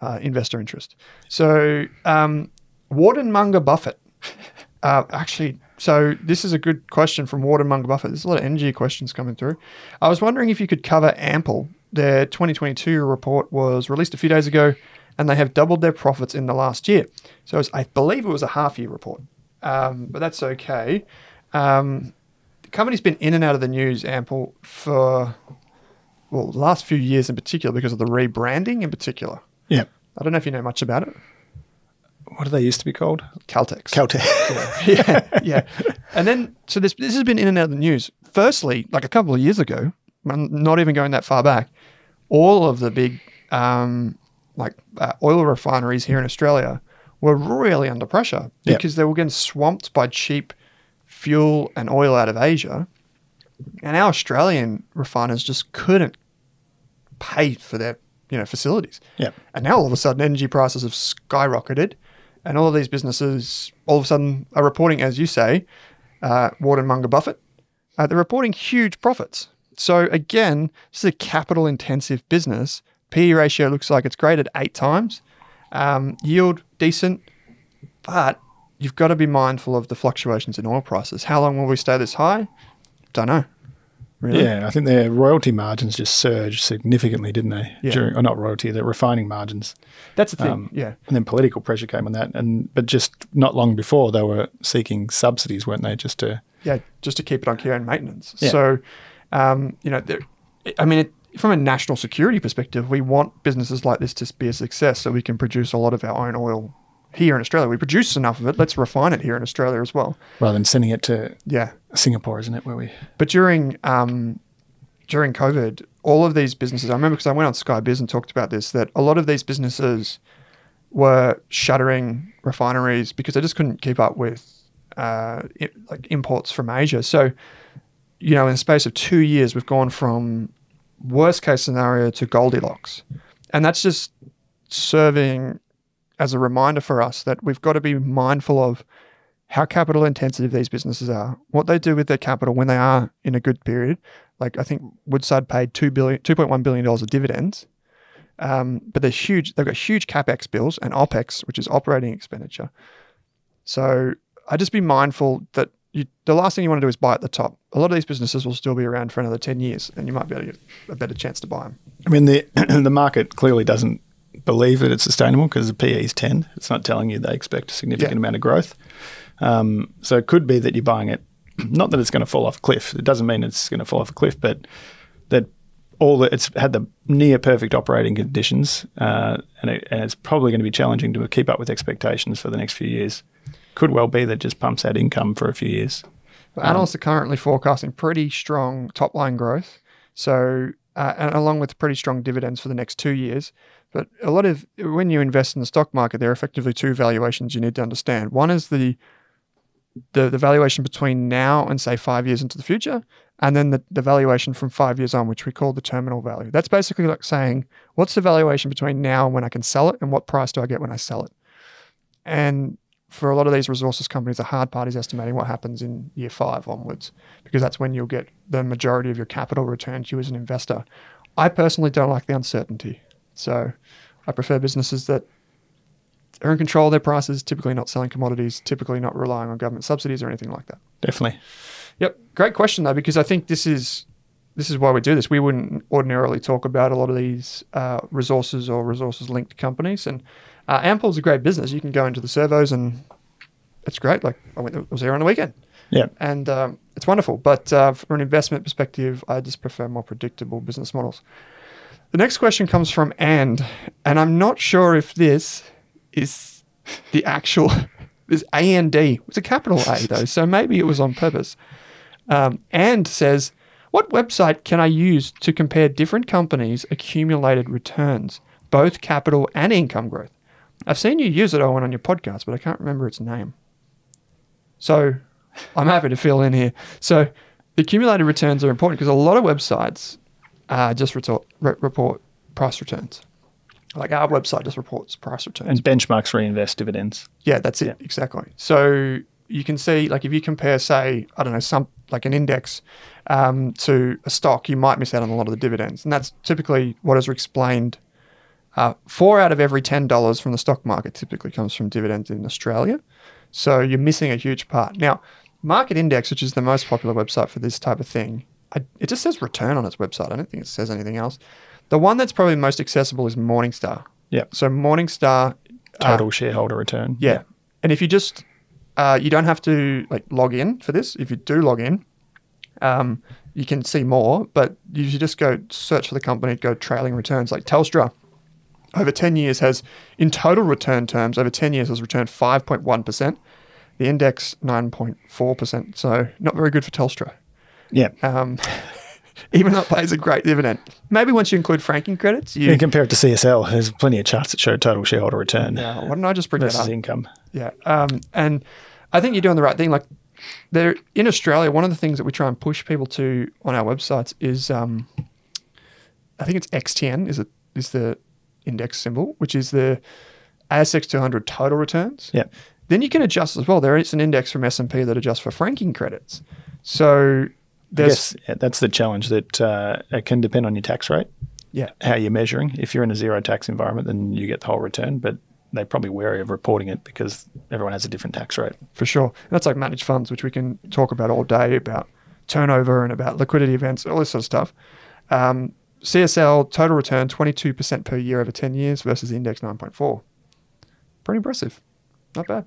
uh, investor interest. So, um, Warren Munger Buffett. Uh, actually, so this is a good question from Warren Munger Buffett. There's a lot of energy questions coming through. I was wondering if you could cover Ampol. Their 2022 report was released a few days ago, and they have doubled their profits in the last year. So, it's, I believe it was a half year report, um, but that's okay. Um, the company's been in and out of the news, Ampol, for well, the last few years in particular because of the rebranding in particular. Yeah. I don't know if you know much about it. What do they used to be called? Caltex. Caltech. yeah, yeah. And then, so this this has been in and out of the news. Firstly, like a couple of years ago, I'm not even going that far back, all of the big um, like uh, oil refineries here in Australia were really under pressure Yep. because they were getting swamped by cheap fuel and oil out of Asia, and our Australian refiners just couldn't pay for their you know facilities. yeah. And now all of a sudden, energy prices have skyrocketed, and all of these businesses all of a sudden are reporting, as you say, uh, Warren Munger Buffett, uh, they're reporting huge profits. So again, this is a capital-intensive business. PE ratio looks like it's graded eight times. Um, yield decent, but you've got to be mindful of the fluctuations in oil prices. How long will we stay this high? Don't know. Really? Yeah, I think their royalty margins just surged significantly, didn't they? Yeah. During, or not royalty, the refining margins. That's the thing. Um, yeah. And then political pressure came on that. And but just not long before, they were seeking subsidies, weren't they? Just to yeah, just to keep it on care and maintenance. Yeah. So, um, you know, there, I mean, it, from a national security perspective, we want businesses like this to be a success so we can produce a lot of our own oil here in Australia. We produce enough of it. Let's refine it here in Australia as well. Rather than sending it to Yeah. Singapore, isn't it? Where we But during um, during COVID, all of these businesses, I remember because I went on Sky Biz and talked about this, that a lot of these businesses were shuttering refineries because they just couldn't keep up with uh, i like imports from Asia. So, you know, in the space of two years, we've gone from worst case scenario to Goldilocks, and that's just serving as a reminder for us that we've got to be mindful of how capital intensive these businesses are, what they do with their capital when they are in a good period. Like I think Woodside paid two billion, two point one billion dollars of dividends, um, but they're huge. They've got huge capex bills and opex, which is operating expenditure. So I just be mindful that you, the last thing you want to do is buy at the top. A lot of these businesses will still be around for another ten years, and you might be able to get a better chance to buy them. I mean, the the market clearly doesn't believe that it's sustainable because the PE is 10. It's not telling you they expect a significant Yeah. amount of growth. Um, so it could be that you're buying it, not that it's going to fall off a cliff. It doesn't mean it's going to fall off a cliff, but that all the, it's had the near perfect operating conditions, uh, and, it, and it's probably going to be challenging to keep up with expectations for the next few years. Could well be that it just pumps out income for a few years. But analysts are currently forecasting pretty strong top line growth. So, uh, and along with pretty strong dividends for the next two years. But a lot of when you invest in the stock market, there are effectively two valuations you need to understand. One is the the, the valuation between now and say five years into the future, and then the, the valuation from five years on, which we call the terminal value. That's basically like saying, what's the valuation between now and when I can sell it, and what price do I get when I sell it? And for a lot of these resources companies, the hard part is estimating what happens in year five onwards, because that's when you'll get the majority of your capital returned to you as an investor. I personally don't like the uncertainty. So I prefer businesses that are in control of their prices, typically not selling commodities, typically not relying on government subsidies or anything like that. Definitely. Yep, great question though, because I think this is this is why we do this. We wouldn't ordinarily talk about a lot of these uh, resources or resources linked companies, and uh, Ampol's a great business. You can go into the servos and it's great. Like I went, I was there on the weekend, Yeah. and um, it's wonderful. But uh, from an investment perspective, I just prefer more predictable business models. The next question comes from And, and I'm not sure if this is the actual. This A and D. It's a capital A though, so maybe it was on purpose. Um, and says, "What website can I use to compare different companies' accumulated returns, both capital and income growth?" I've seen you use it, Owen, on your podcast, but I can't remember its name. So I'm happy to fill in here. So the accumulated returns are important because a lot of websites uh, just report, re- report price returns. Like our website just reports price returns. And benchmarks reinvest dividends. Yeah, that's it. Exactly. So you can see, like, if you compare, say, I don't know, some like an index um, to a stock, you might miss out on a lot of the dividends, and that's typically what is explained. Uh, four out of every ten dollars from the stock market typically comes from dividends in Australia, so you're missing a huge part. Now, Market Index, which is the most popular website for this type of thing, I, it just says return on its website. I don't think it says anything else. The one that's probably most accessible is Morningstar. Yeah. So Morningstar uh, Total shareholder return. yeah. And if you just, uh, you don't have to like log in for this. If you do log in, um, you can see more, but you should just go search for the company, go trailing returns. Like Telstra, over 10 years has, in total return terms, over 10 years has returned 5.1%. The index, 9.4%. So not very good for Telstra. Yeah. Um, even though it pays a great dividend. Maybe once you include franking credits, you. You compare it to CSL. There's plenty of charts that show total shareholder return Yeah, why didn't I just bring that up? income. Yeah. Um, and I think you're doing the right thing. Like there in Australia, one of the things that we try and push people to on our websites is um, I think it's XTN is it is the index symbol, which is the ASX 200 total returns. Yeah. Then you can adjust as well. There is an index from S&P that adjusts for franking credits. So there's guess yeah, that's the challenge that uh, it can depend on your tax rate, yeah. how you're measuring. If you're in a zero tax environment, then you get the whole return, but they're probably wary of reporting it because everyone has a different tax rate. for sure. And that's like managed funds, which we can talk about all day about turnover and about liquidity events, all this sort of stuff. Um, CSL total return 22% per year over 10 years versus the index 9.4. Pretty impressive. Not bad.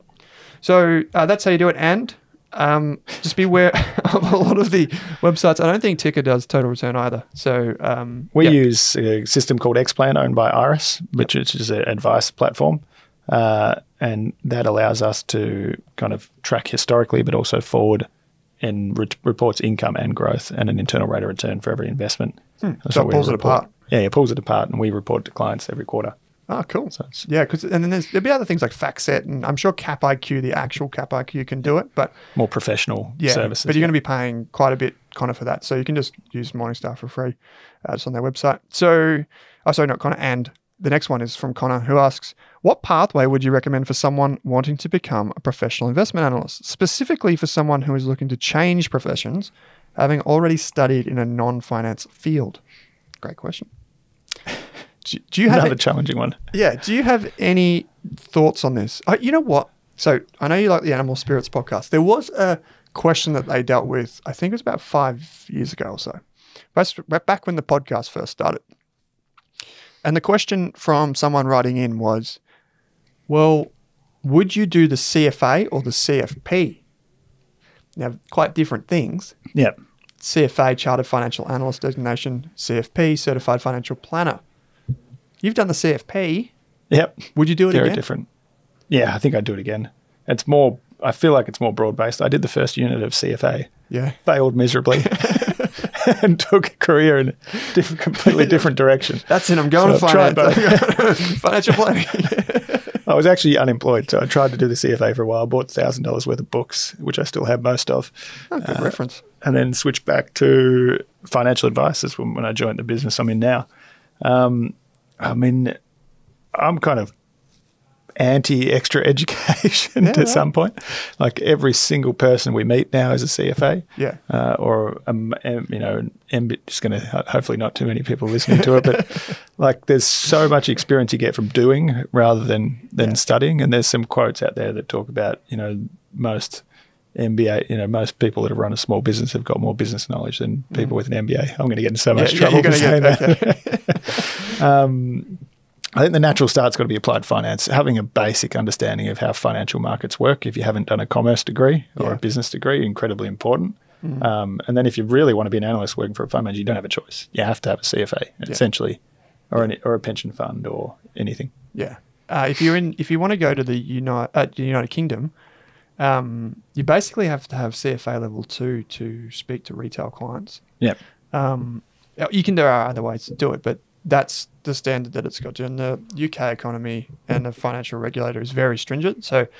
So uh, that's how you do it. And Um, just be aware of a lot of the websites. I don't think Ticker does total return either. So um, We yeah. use a system called Xplan owned by IRESS, which is an advice platform. Uh, and that allows us to kind of track historically, but also forward and re- reports income and growth and an internal rate of return for every investment. Hmm. So it pulls it apart. Yeah, it pulls it apart, and we report to clients every quarter. Oh, cool. So yeah, because and then there's, there'll be other things like FactSet, and I'm sure Cap IQ, the actual Cap IQ, can do it. But More professional yeah, services. but you're going to be paying quite a bit, Connor, for that. So you can just use Morningstar for free. Uh, it's on their website. So, oh, sorry, not Connor. And the next one is from Connor, who asks, "What pathway would you recommend for someone wanting to become a professional investment analyst, specifically for someone who is looking to change professions, having already studied in a non-finance field?" Great question. Do, do you have Another challenging one. yeah. Do you have any thoughts on this? Uh, you know what? So I know you like the Animal Spirits podcast. There was a question that they dealt with. I think it was about five years ago or so. That's back when the podcast first started. And the question from someone writing in was, "Well, would you do the CFA or the CFP?" Now, quite different things. Yeah. CFA, Chartered Financial Analyst designation, CFP, Certified Financial Planner. You've done the CFP. Yep. Would you do it Very again? different. Yeah, I think I'd do it again. It's more, I feel like it's more broad based. I did the first unit of CFA, Yeah. failed miserably, and took a career in a different, completely different direction. That's it. I'm going So to finance. Financial planning. I was actually unemployed, so I tried to do the CFA for a while, bought thousand dollars worth of books, which I still have most of, oh, good reference. and then switched back to financial advice. That's when, when I joined the business I'm in now. Um, I mean, I'm kind of anti extra education Yeah, to right. some point. Like every single person we meet now is a CFA. Yeah. Uh, or um, you know, an MB, just going to hopefully not too many people listening to it, but like there's so much experience you get from doing rather than than Yeah. studying. And there's some quotes out there that talk about you know most MBA, you know, most people that have run a small business have got more business knowledge than people with an MBA. I'm going to get in so much Mm. Yeah, trouble you're for saying get- that. um, I think the natural start's got to be applied finance. Having a basic understanding of how financial markets work, if you haven't done a commerce degree or Yeah. a business degree, incredibly important. Um, and then if you really want to be an analyst working for a fund manager, you don't have a choice. You have to have a CFA, essentially, or an, or a pension fund or anything. Yeah. Uh, if you're in, if you want to go to the United, uh, the United Kingdom, um, you basically have to have CFA level two to speak to retail clients. Yeah. Um, you can there are other ways to do it, but that's the standard that it's got to. And the UK economy and the financial regulator is very stringent, so it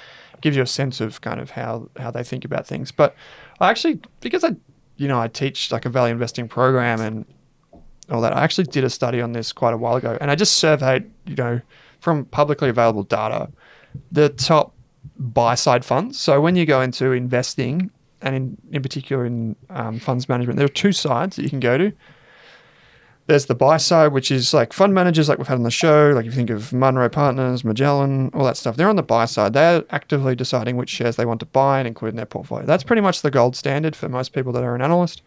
gives you a sense of kind of how how they think about things. But I actually because I you know I teach like a value investing program and all that. I actually did a study on this quite a while ago, and I just surveyed you know from publicly available data the top buy side funds. So when you go into investing, and in, in particular in um, funds management, there are two sides that you can go to. There's the buy side, which is like fund managers, like we've had on the show. Like if you think of Munro Partners, Magellan, all that stuff, they're on the buy side. They're actively deciding which shares they want to buy and include in their portfolio. That's pretty much the gold standard for most people that are an analyst.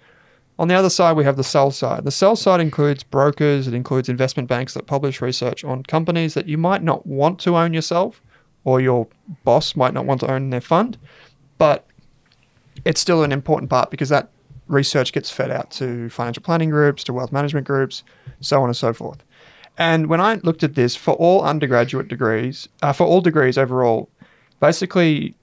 On the other side, we have the sell side. The sell side includes brokers, it includes investment banks that publish research on companies that you might not want to own yourself or your boss might not want to own their fund, but it's still an important part because that research gets fed out to financial planning groups, to wealth management groups, so on and so forth. And when I looked at this for all undergraduate degrees, uh, for all degrees overall, basically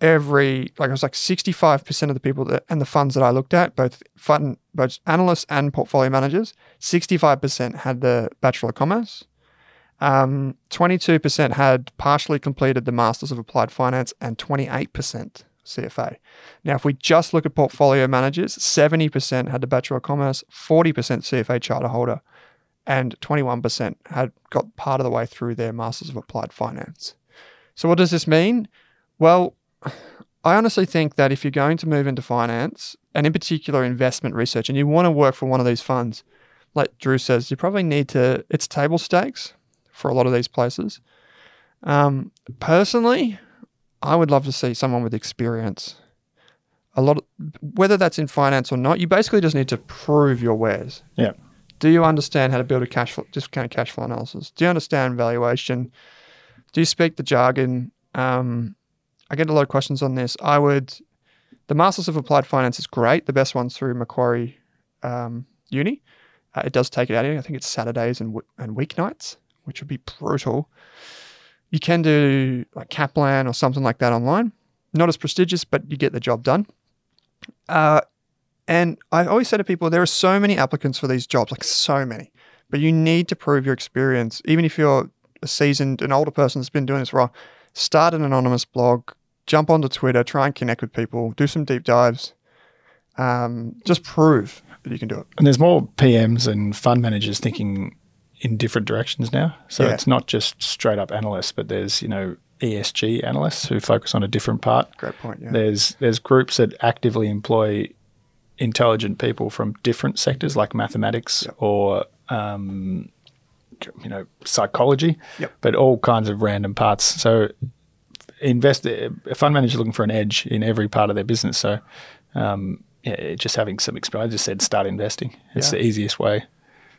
every like it was like 65% of the people that and the funds that I looked at, both fund both analysts and portfolio managers, 65% had the Bachelor of Commerce. Um, 22% had partially completed the Masters of Applied Finance and 28% CFA. Now, if we just look at portfolio managers, 70% had the Bachelor of Commerce, 40% CFA charter holder, and 21% had got part of the way through their Masters of Applied Finance. So, what does this mean? Well, I honestly think that if you're going to move into finance, and in particular investment research, and you want to work for one of these funds, like Drew says, you probably need to, it's table stakes for a lot of these places. Um, personally, I would love to see someone with experience. A lot, of, whether that's in finance or not, you basically just need to prove your wares. Yeah. Do you understand how to build a cash flow, discounted cash flow analysis? Do you understand valuation? Do you speak the jargon? Um, I get a lot of questions on this. I would The Masters of Applied Finance is great. The best one's through Macquarie um, Uni. Uh, it does take it out. I think it's Saturdays and w- and weeknights, which would be brutal. You can do like Kaplan or something like that online. Not as prestigious, but you get the job done. Uh, and I always say to people, there are so many applicants for these jobs, like so many, but you need to prove your experience. Even if you're a seasoned, an older person that's been doing this for a while, start an anonymous blog, jump onto Twitter, try and connect with people, do some deep dives. Um, just prove that you can do it. And there's more PMs and fund managers thinking in different directions now. So Yeah. it's not just straight up analysts, but there's, you know, ESG analysts who focus on a different part. Great point. Yeah. There's there's groups that actively employ intelligent people from different sectors like mathematics or um, you know psychology, Yep. but all kinds of random parts. So invest a fund manager looking for an edge in every part of their business. So um, yeah, just having some experience. I just said start investing. It's Yeah. the easiest way.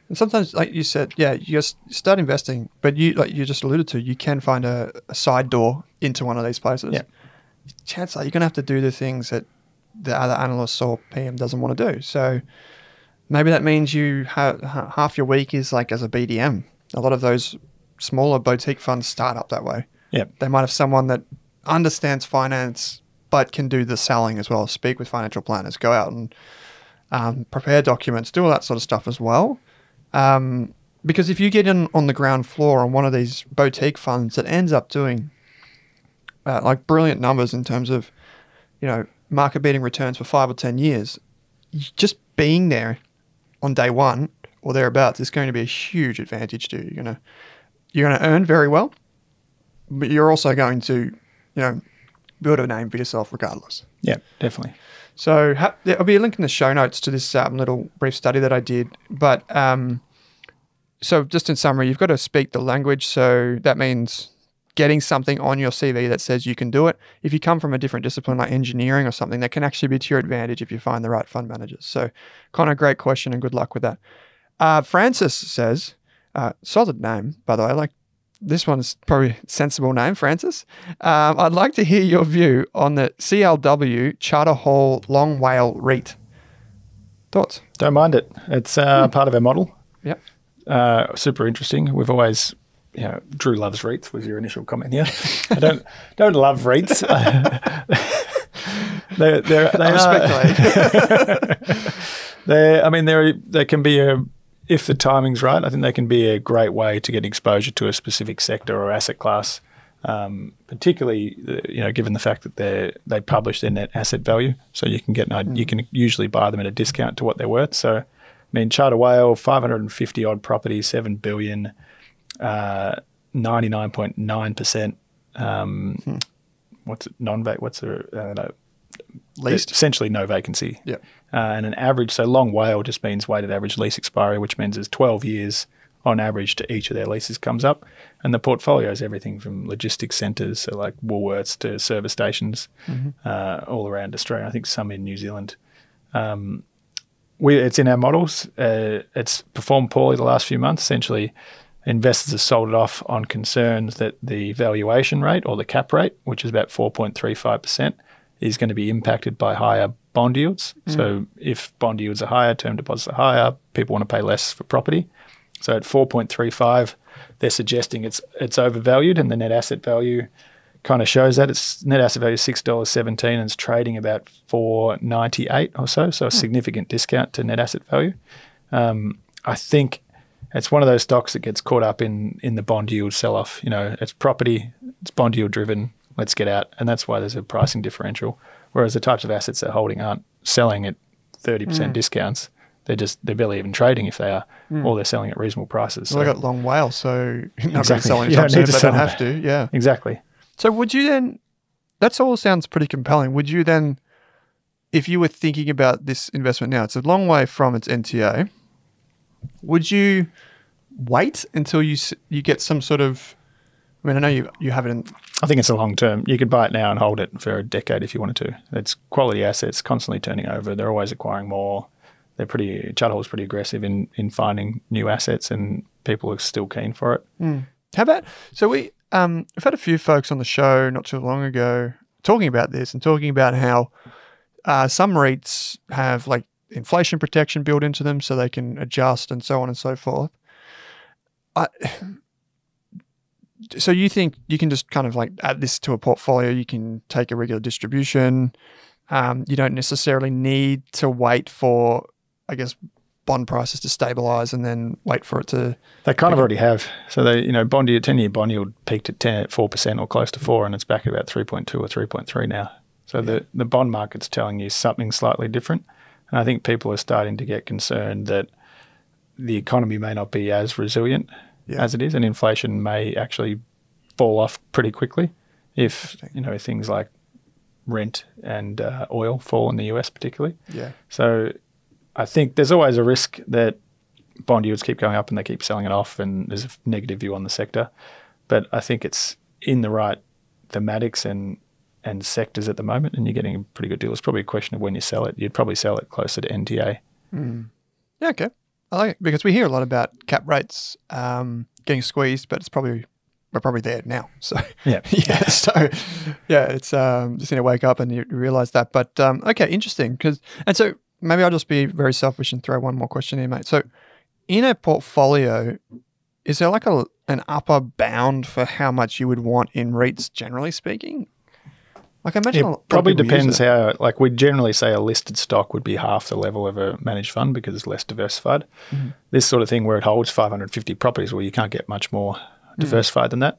And sometimes, like you said, yeah, you just start investing, but you, like you just alluded to, you can find a, a side door into one of these places. Yeah. Chances are you're going to have to do the things that the other analyst or PM doesn't want to do. So maybe that means you have half your week is like as a BDM. A lot of those smaller boutique funds start up that way. Yeah. They might have someone that understands finance but can do the selling as well. Speak with financial planners, go out and um, prepare documents, do all that sort of stuff as well. Um, because if you get in on the ground floor on one of these boutique funds that ends up doing uh, like brilliant numbers in terms of, you know, market beating returns for five or 10 years, just being there on day one or thereabouts is going to be a huge advantage to you. You're going to, you're going to earn very well, but you're also going to, you know, build a name for yourself regardless. Yeah, definitely. So ha- there'll be a link in the show notes to this um, little brief study that I did. But um, so just in summary, you've got to speak the language. So that means getting something on your CV that says you can do it. If you come from a different discipline like engineering or something, that can actually be to your advantage if you find the right fund managers. So, Connor, great question and good luck with that. Uh, Francis says, uh, solid name, by the way. Like this one's probably a sensible name, Francis. Um, I'd like to hear your view on the CLW Charter Hall Long WALE REIT. Thoughts? Don't mind it. It's uh, part of our model. Yep. Uh, super interesting. We've always, you know, Drew loves REITs. Was your initial comment here? I don't don't love REITs. they're, they're, they are, they I mean, they they can be a if the timing's right. I think they can be a great way to get exposure to a specific sector or asset class. Um, particularly, uh, you know, given the fact that they they publish their net asset value, so you can get an, id- you can usually buy them at a discount to what they're worth. So, mean, Charter WALE, five hundred and fifty odd properties, seven billion, ninety nine point nine percent. Um, What's it, non What's the uh, no, Least. essentially no vacancy. Yeah. Uh, and an average, so long WALE just means weighted average lease expiry, which means there's 12 years on average to each of their leases comes up. And the portfolio is everything from logistics centres, so like Woolworths to service stations uh, all around Australia. I think some in New Zealand. Um, we, it's in our models. Uh, it's performed poorly the last few months. Essentially, investors have sold it off on concerns that the valuation rate or the cap rate, which is about 4.35%, is going to be impacted by higher bond yields. So if bond yields are higher, term deposits are higher, people want to pay less for property. So at 4.35, they're suggesting it's it's overvalued, and the net asset value kind of shows that its net asset value is six dollars seventeen, and it's trading about four ninety eight or so. So a hmm. significant discount to net asset value. Um, I think it's one of those stocks that gets caught up in in the bond yield sell off. You know, it's property, it's bond yield driven. Let's get out, and that's why there's a pricing differential. Whereas the types of assets they're holding aren't selling at thirty percent hmm. discounts. They're just they're barely even trading if they are, hmm. or they're selling at reasonable prices. Well, I So- got long WALE, so nobody's Exactly. selling You don't need soon, to but they sell don't them. have to. Yeah. exactly. So would you then? That's all sounds pretty compelling. Would you then, if you were thinking about this investment now, it's a long way from its NTA. Would you wait until you you get some sort of? I mean, I know you you have it in. I think it's a long term. You could buy it now and hold it for a decade if you wanted to. It's quality assets, constantly turning over. They're always acquiring more. They're pretty. Charter Hall's pretty aggressive in in finding new assets, and people are still keen for it. Hmm. How about so we um we've had a few folks on the show not too long ago talking about this and talking about how Uh, some REITs have like inflation protection built into them so they can adjust and so on and so forth. I, so you think you can just kind of like add this to a portfolio? You can take a regular distribution. Um, you don't necessarily need to wait for, I guess, bond prices to stabilize and then wait for it to. They kind of already have. So they, you know, bond yield, ten year bond yield peaked at ten at four percent or close to four, and it's back at about three point two or three point three now. So the the bond market's telling you something slightly different, and I think people are starting to get concerned that the economy may not be as resilient Yeah. as it is, and inflation may actually fall off pretty quickly if you know things like rent and uh, oil fall in the US particularly. Yeah. So I think there's always a risk that bond yields keep going up and they keep selling it off, and there's a negative view on the sector. But I think it's in the right thematics and and sectors at the moment, and you're getting a pretty good deal. It's probably a question of when you sell it. You'd probably sell it closer to NTA. Yeah, okay. I like it because we hear a lot about cap rates um, getting squeezed, but it's probably we're probably there now. So Yeah. yeah. So yeah, it's um, just need to wake up and you realize that. But um, okay, interesting. Because and so maybe I'll just be very selfish and throw one more question in, mate. So in a portfolio, is there like a an upper bound for how much you would want in REITs, generally speaking? Like I imagine It probably depends how, like, we generally say a listed stock would be half the level of a managed fund because it's less diversified. Mm-hmm. This sort of thing where it holds 550 properties, well, you can't get much more Mm. diversified than that.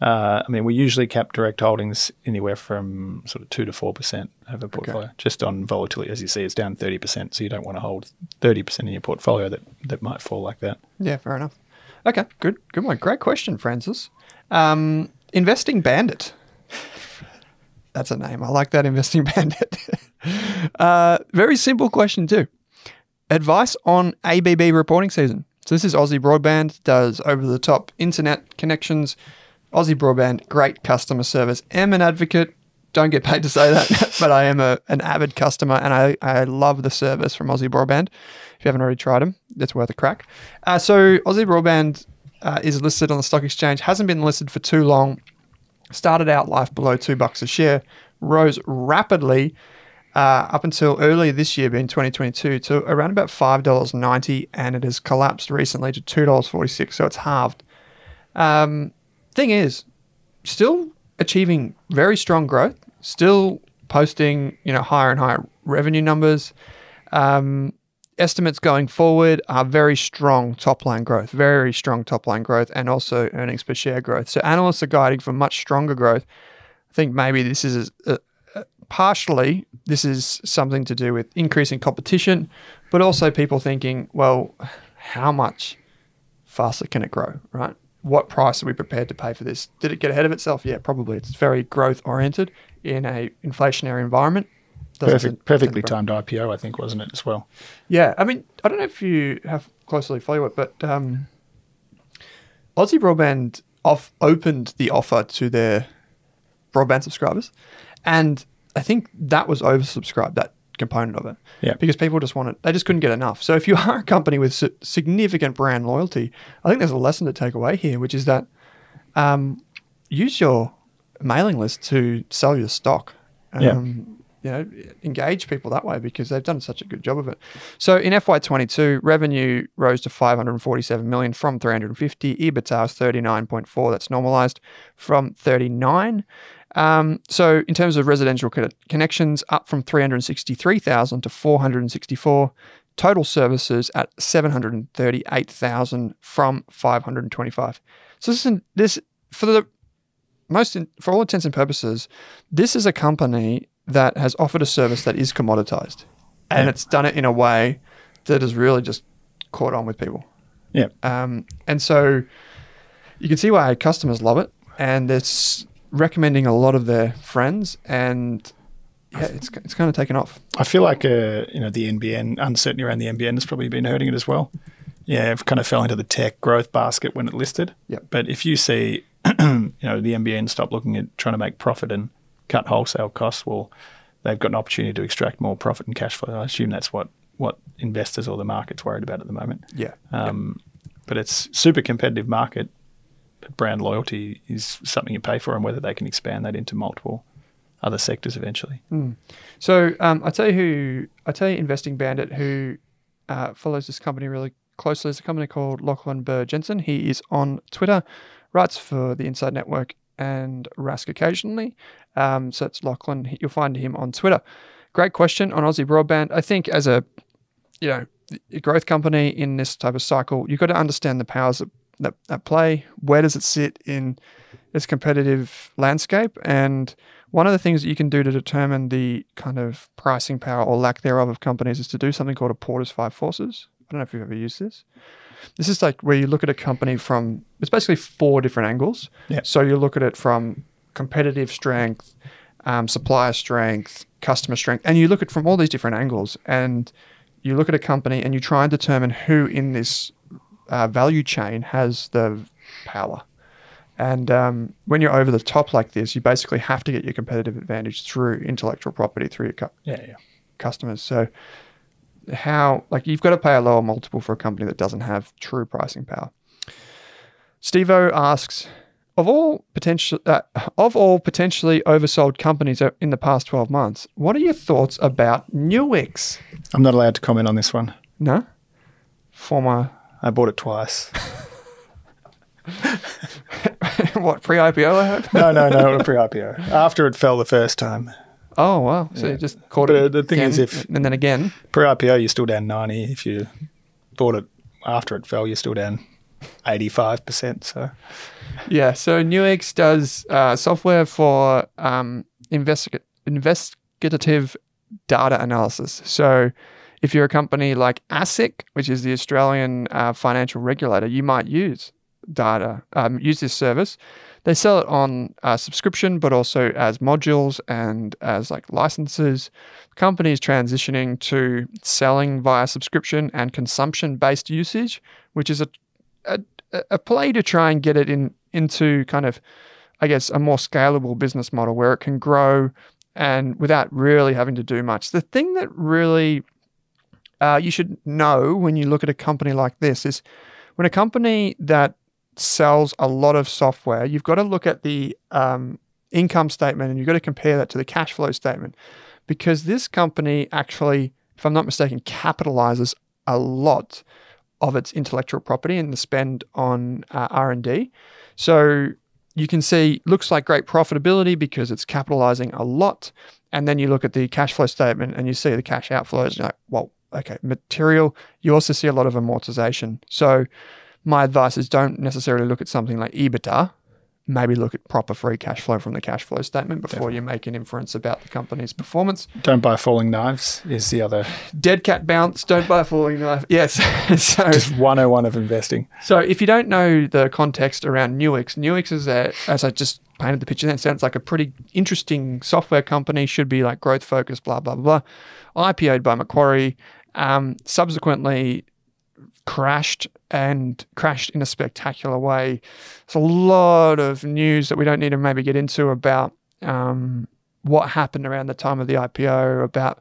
Uh, I mean, we usually cap direct holdings anywhere from sort of 2 to 4% of a portfolio, just on volatility. As you see, it's down 30%, so you don't want to hold 30% in your portfolio that, that might fall like that. Yeah, fair enough. Okay, good, good one. Great question, Francis. Um, investing Bandit. That's a name. I like that, Investing Bandit. uh, very simple question too. Advice on ABB reporting season. So this is Aussie Broadband does over the top internet connections. Aussie Broadband, great customer service. Am an advocate. Don't get paid to say that, but I am a, an avid customer and I, I love the service from Aussie Broadband. If you haven't already tried them, it's worth a crack. Uh, so Aussie Broadband uh, is listed on the stock exchange. Hasn't been listed for too long. Started out life below two bucks a share, rose rapidly uh, up until earlier this year, being 2022, to around about five dollars ninety, and it has collapsed recently to two dollars forty six. So it's halved. Um, thing is, still achieving very strong growth, still posting you know higher and higher revenue numbers. Um, estimates going forward are very strong top line growth, very strong top line growth, and also earnings per share growth. So analysts are guiding for much stronger growth. I think maybe this is a, a, partially this is something to do with increasing competition, but also people thinking, well, how much faster can it grow, right? What price are we prepared to pay for this? Did it get ahead of itself? Yeah, probably. It's very growth oriented in a inflationary environment. Perfect, perfectly tend to grow. timed IPO, I think, wasn't it, as well? Yeah, I mean, I don't know if you have closely follow it, but um, Aussie Broadband off opened the offer to their broadband subscribers, and I think that was oversubscribed. That component of it, Yeah. because people just wanted, they just couldn't get enough. So if you are a company with significant brand loyalty, I think there's a lesson to take away here, which is that um, use your mailing list to sell your stock. Yeah. Um, you know, engage people that way because they've done such a good job of it. So in FY22, revenue rose to 547 million from 350. EBITDA was 39.4. That's normalized from 39. Um, so in terms of residential con- connections, up from 363,000 to 464. Total services at 738,000 from 525. So this, is, this for the most in, for all intents and purposes, this is a company that has offered a service that is commoditized, and it's done it in a way that has really just caught on with people. Yeah. Um, and so you can see why customers love it, and it's recommending a lot of their friends, and yeah, it's it's kind of taken off. I feel like uh, you know the NBN uncertainty around the NBN has probably been hurting it as well. Yeah, it kind of fell into the tech growth basket when it listed. Yep. But if you see, you know, the NBN stop looking at trying to make profit and cut wholesale costs, well, they've got an opportunity to extract more profit and cash flow. I assume that's what what investors or the market's worried about at the moment. Yeah. Um, But it's super competitive market. But brand loyalty is something you pay for, and whether they can expand that into multiple other sectors eventually. So um, I tell you who I tell you Investing Bandit who uh, follows this company really closely is a company called Lachlan Burr Jensen. He is on Twitter, writes for the Inside Network and Rask occasionally. Um, so it's Lachlan. You'll find him on Twitter. Great question on Aussie Broadband. I think as a you know a growth company in this type of cycle, you've got to understand the powers that, that, that play. Where does it sit in its competitive landscape? And one of the things that you can do to determine the kind of pricing power or lack thereof of companies is to do something called a Porter's Five Forces. I don't know if you've ever used this. This is like where you look at a company from, it's basically four different angles. Yeah. So you look at it from competitive strength, um, supplier strength, customer strength, and you look at it from all these different angles. And you look at a company and you try and determine who in this uh, value chain has the power. And um, when you're over the top like this, you basically have to get your competitive advantage through intellectual property, through your cu- Yeah, yeah. customers. So, how, like, you've got to pay a lower multiple for a company that doesn't have true pricing power. Steve O asks, of all potential, uh, of all potentially oversold companies in the past 12 months, what are your thoughts about Nuix? I'm not allowed to comment on this one. No? Former, I bought it twice. what, pre IPO, I hope? no, no, no, pre IPO. After it fell the first time. Oh, wow. So you just caught But, it. the thing is if- And then again. Pre IPO, you're still down 90. If you bought it after it fell, you're still down 85%. So, Yeah, so Nuix does uh, software for um, investi- investigative data analysis. So if you're a company like ASIC, which is the Australian uh, financial regulator, you might use data, um, use this service. They sell it on uh, subscription, but also as modules and as like licenses. Companies transitioning to selling via subscription and consumption-based usage, which is a a, a play to try and get it in into kind of, I guess, a more scalable business model where it can grow and without really having to do much. The thing that really uh, you should know when you look at a company like this is when a company that sells a lot of software, you've got to look at the um, income statement and you've got to compare that to the cash flow statement because this company actually, if I'm not mistaken, capitalizes a lot of its intellectual property and the spend on uh, R&D. So you can see looks like great profitability because it's capitalizing a lot. And then you look at the cash flow statement and you see the cash outflows. And you're like, well, okay, material. You also see a lot of amortization. So my advice is don't necessarily look at something like EBITDA. Maybe look at proper free cash flow from the cash flow statement before you make an inference about the company's performance. don't buy falling knives is the other Dead cat bounce, don't buy a falling knife. Yes. so just 101 of investing. so if you don't know the context around Nuix, Nuix is a, as I just painted the picture, then sounds like a pretty interesting software company. Should be like growth focused, blah blah blah. IPO'd by Macquarie, um, subsequently crashed and crashed in a spectacular way. There's a lot of news that we don't need to maybe get into about um, what happened around the time of the IPO, about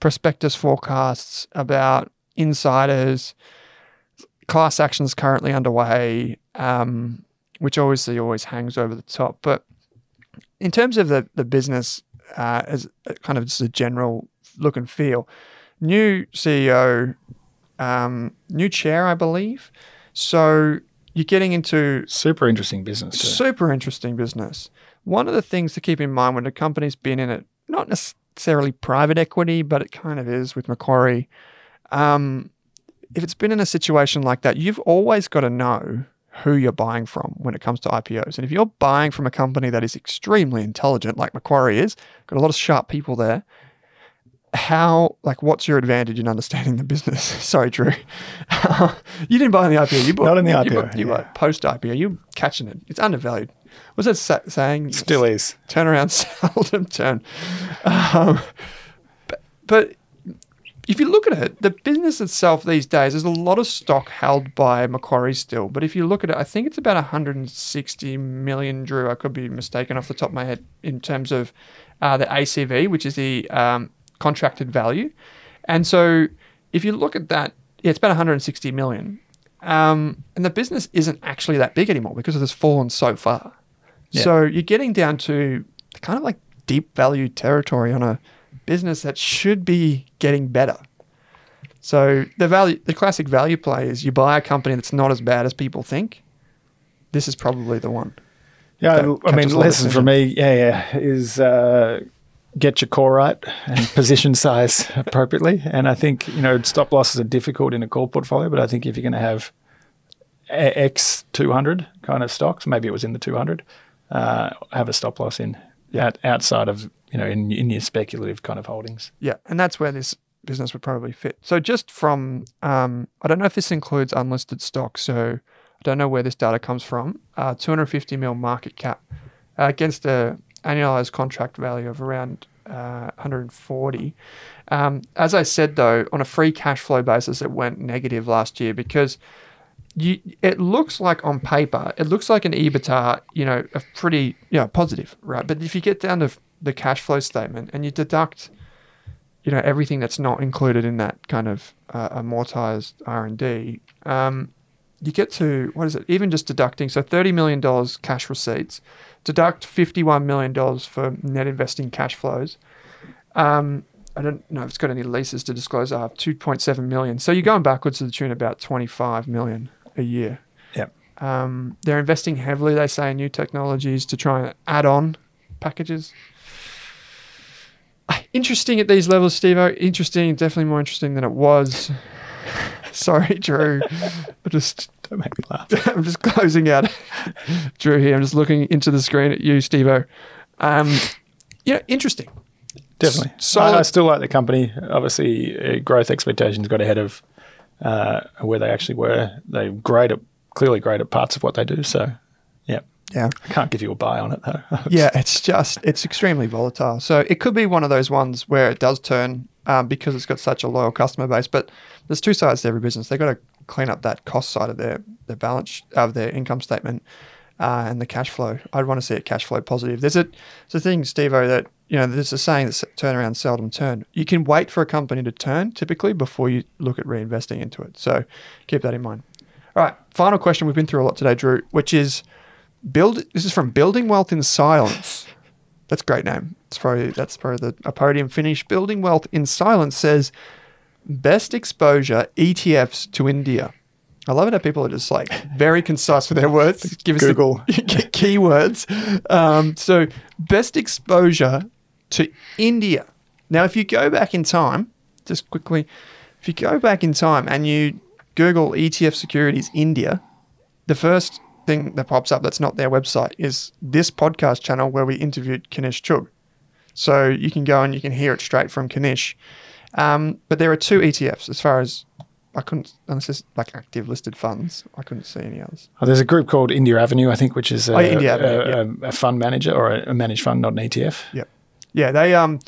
prospectus forecasts, about insiders class actions currently underway, um, which obviously always hangs over the top. But in terms of the the business, uh, as kind of just a general look and feel, new CEO, um, new chair, I believe. So you're getting into Super interesting business. super interesting business. One of the things to keep in mind when a company's been in it, not necessarily private equity, but it kind of is with Macquarie. Um, if it's been in a situation like that, you've always got to know who you're buying from when it comes to IPOs. And if you're buying from a company that is extremely intelligent, like Macquarie is, got a lot of sharp people there, how like what's your advantage in understanding the business? Sorry, Drew. you didn't buy in the IPO. You bought Not in the You IPO, bought, you yeah. bought post IPO. You're catching it. It's undervalued. What's that sa- saying? Still is. turn around seldom turn. Um, but, but if you look at it, the business itself these days, there's a lot of stock held by Macquarie still. But if you look at it, I think it's about 160 million, Drew. I could be mistaken off the top of my head in terms of uh, the ACV, which is the um, contracted value. And so if you look at that, yeah, it's about 160 million. Um, and the business isn't actually that big anymore because it has fallen so far. Yeah. So you're getting down to kind of like deep value territory on a business that should be getting better. So the value, the classic value play is you buy a company that's not as bad as people think. This is probably the one. Yeah, I mean, the lesson for me, yeah, yeah, is uh, get your core right and position size appropriately. And I think you know stop losses are difficult in a core portfolio, but I think if you're going to have X 200 kind of stocks, maybe it was in the two hundred, uh, have a stop loss in out, outside of you know in, in your speculative kind of holdings. Yeah, and that's where this business would probably fit. So just from, um, I don't know if this includes unlisted stocks. So I don't know where this data comes from. Uh, 250 mil market cap uh, against a annualized contract value of around uh, 140. Um, as I said though, on a free cash flow basis, it went negative last year because you, it looks like on paper, it looks like an EBITDA, you know, a pretty, you know, positive, right? But if you get down to the cash flow statement and you deduct, you know, everything that's not included in that kind of uh, amortized R and D, um, you get to what is it? Even just deducting, so thirty million dollars cash receipts, deduct fifty-one million dollars for net investing cash flows. Um, I don't know if it's got any leases to disclose. I have two point seven million. So you're going backwards to the tune of about twenty-five million a year. Yep. Um, they're investing heavily, they say, in new technologies to try and add on packages. Interesting at these levels, Steve. Interesting, definitely more interesting than it was. Sorry, Drew. I just Don't make me laugh. I'm just closing out Drew here. I'm just looking into the screen at you, Steve. Um, yeah, interesting. Definitely. So I, I still like the company. Obviously, uh, growth expectations got ahead of uh, where they actually were. They're great at clearly great at parts of what they do. So, yeah, Yeah. I can't give you a buy on it though. Yeah, it's just it's extremely volatile. So it could be one of those ones where it does turn um, because it's got such a loyal customer base. But there's two sides to every business. They've got to clean up that cost side of their their balance of their income statement uh, and the cash flow. I'd want to see it cash flow positive. There's a there's a thing, Steve, that you know there's a saying that turnaround seldom turn. You can wait for a company to turn typically before you look at reinvesting into it. So keep that in mind. All right, final question. We've been through a lot today, Drew, which is build. This is from Building Wealth in Silence. That's a great name. It's probably that's probably the a podium finish. Building Wealth in Silence says best exposure ETFs to India. I love it how people are just like very concise with their words. Give us the Google. keywords. Um, so best exposure to India. Now, if you go back in time, just quickly, if you go back in time and you Google ETF securities India, the first thing that pops up that's not their website is this podcast channel where we interviewed Kanish Chugh. So you can go and you can hear it straight from Kanish. Um, but there are two ETFs as far as I couldn't, unless it's like active listed funds, I couldn't see any others. Oh, there's a group called India Avenue, I think, which is a, Oh, yeah, Avenue, a, a, a fund manager or a, managed fund, not an ETF. Yep. Yeah, they um,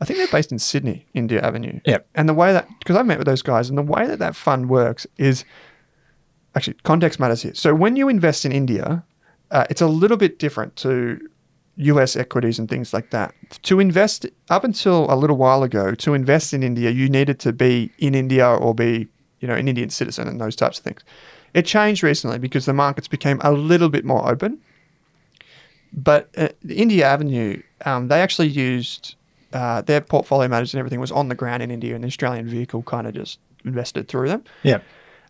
I think they're based in Sydney, India Avenue. Yep. And the way that because I met with those guys, and the way that that fund works is actually context matters here. So when you invest in India, uh, it's a little bit different to U.S. equities and things like that. To invest up until a little while ago, to invest in India, you needed to be in India or be you know an Indian citizen and those types of things. It changed recently because the markets became a little bit more open but uh, the India Avenue, um, they actually used uh, their portfolio managers and everything was on the ground in India, and the Australian vehicle kind of just invested through them. Yeah.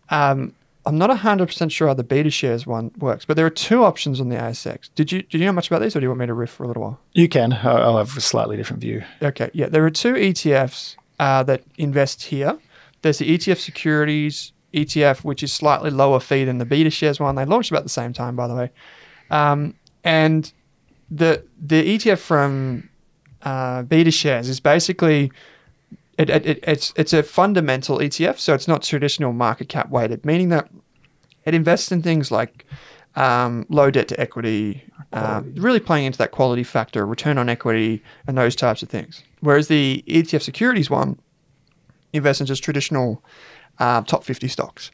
Um, I'm not 100% sure how the BetaShares one works, but there are two options on the ASX. Did you, did you know much about these, or do you want me to riff for a little while? You can. I'll have a slightly different view. Okay, yeah, there are two ETFs uh, that invest here. There's the ETF Securities ETF, which is slightly lower fee than the BetaShares one. They launched about the same time, by the way. Um, and the the ETF from uh, BetaShares is basically it, it, it, it's it's a fundamental ETF, so it's not traditional market cap weighted, meaning that it invests in things like um, low debt to equity, um, really playing into that quality factor, return on equity, and those types of things. Whereas the ETF securities one invests in just traditional uh, top 50 stocks.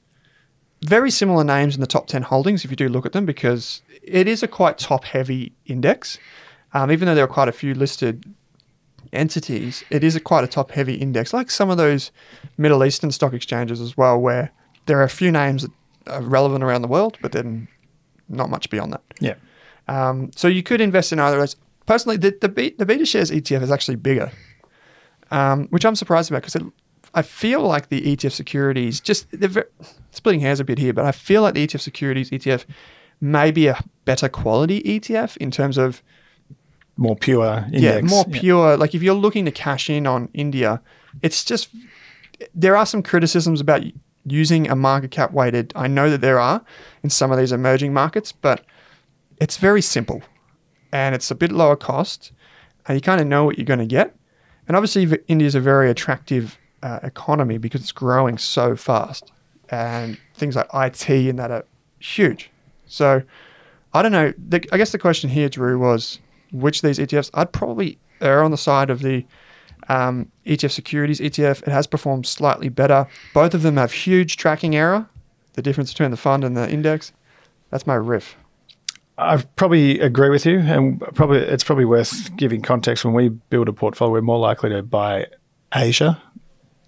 Very similar names in the top 10 holdings if you do look at them, because it is a quite top heavy index. Um, even though there are quite a few listed entities, it is a quite a top heavy index, like some of those Middle Eastern stock exchanges as well, where there are a few names that are relevant around the world, but then not much beyond that. Yeah. Um, so you could invest in either of those. personally, the the, B, the BetaShares ETF is actually bigger, um, which I'm surprised about because I feel like the ETF securities just they're very, splitting hairs a bit here, but I feel like the ETF securities ETF may be a better quality ETF in terms of More pure index. yeah, more pure. Like if you're looking to cash in on India, it's just there are some criticisms about using a market cap weighted. I know that there are in some of these emerging markets, but it's very simple and it's a bit lower cost, and you kind of know what you're going to get. And obviously, India is a very attractive uh, economy because it's growing so fast, and things like IT and that are huge. So I don't know. The, I guess the question here, Drew, was which of these ETFs? I'd probably err on the side of the um, ETF securities ETF. It has performed slightly better. Both of them have huge tracking error. The difference between the fund and the index. That's my riff. I probably agree with you, and probably it's probably worth giving context. When we build a portfolio, we're more likely to buy Asia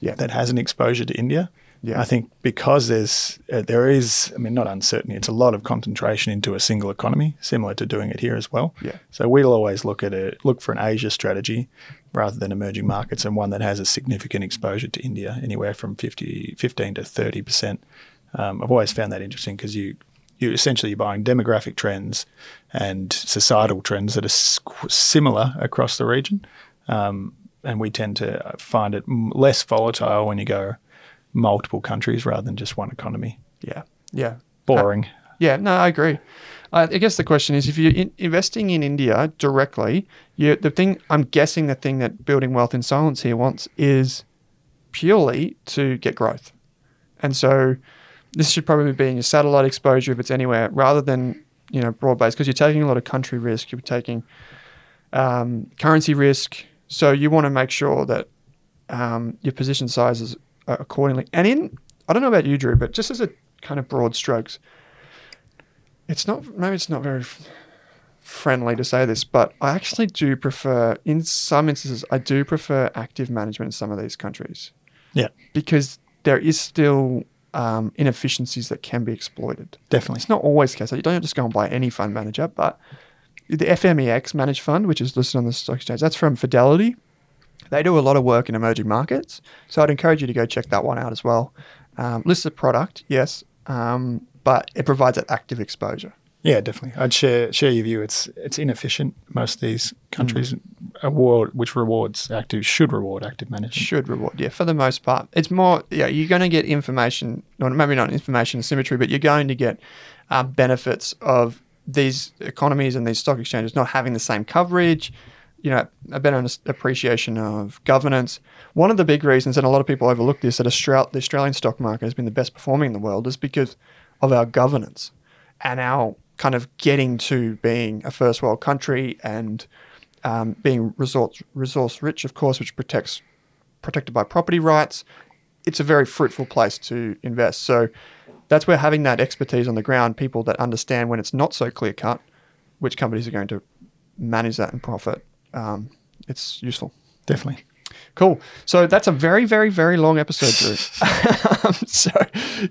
Yeah. that has an exposure to India. Yeah. I think because there's uh, there is, I mean, not uncertainty. It's a lot of concentration into a single economy, similar to doing it here as well. Yeah. So we'll always look at a look for an Asia strategy rather than emerging markets, and one that has a significant exposure to India, anywhere from 50, 15 to thirty percent. Um, I've always found that interesting because you you essentially you're buying demographic trends and societal trends that are similar across the region, um, and we tend to find it less volatile when you go multiple countries rather than just one economy. Yeah. Yeah. Boring. Yeah, no, I agree. I I guess the question is, if you're in, investing in India directly, you the thing I'm guessing the thing that building wealth in silence here wants is purely to get growth, and so this should probably be in your satellite exposure if it's anywhere, rather than you know broad based because you're taking a lot of country risk, you're taking um, currency risk, so you want to make sure that um, your position sizes are accordingly. And in I don't know about you, Drew, but just as a kind of broad strokes, it's not maybe it's not very f- friendly to say this, but I actually do prefer in some instances I do prefer active management in some of these countries Yeah, because there is still um, inefficiencies that can be exploited. definitely. It's not always the case. You don't just go and buy any fund manager, but the FEMX managed fund, which is listed on the stock exchange, that's from Fidelity. They do a lot of work in emerging markets, so I'd encourage you to go check that one out as well. Um, listed product, yes, um, but it provides that active exposure. Yeah, definitely. I'd share share your view. It's it's inefficient. Most of these countries award which rewards active should reward active management. Should reward, yeah, for the most part. It's more, yeah, you're going to get information, or maybe not information symmetry, but you're going to get um, benefits of these economies and these stock exchanges not having the same coverage, you know, a better appreciation of governance. One of the big reasons, and a lot of people overlook this, that Austral- the Australian stock market has been the best performing in the world is because of our governance and our kind of getting to being a first world country and um, being resource resource rich, of course, which protects protected by property rights. It's a very fruitful place to invest. So that's where having that expertise on the ground, people that understand when it's not so clear cut, which companies are going to manage that and profit, um, it's useful. Definitely. Cool. So that's a very, very, very long episode, Drew. um, so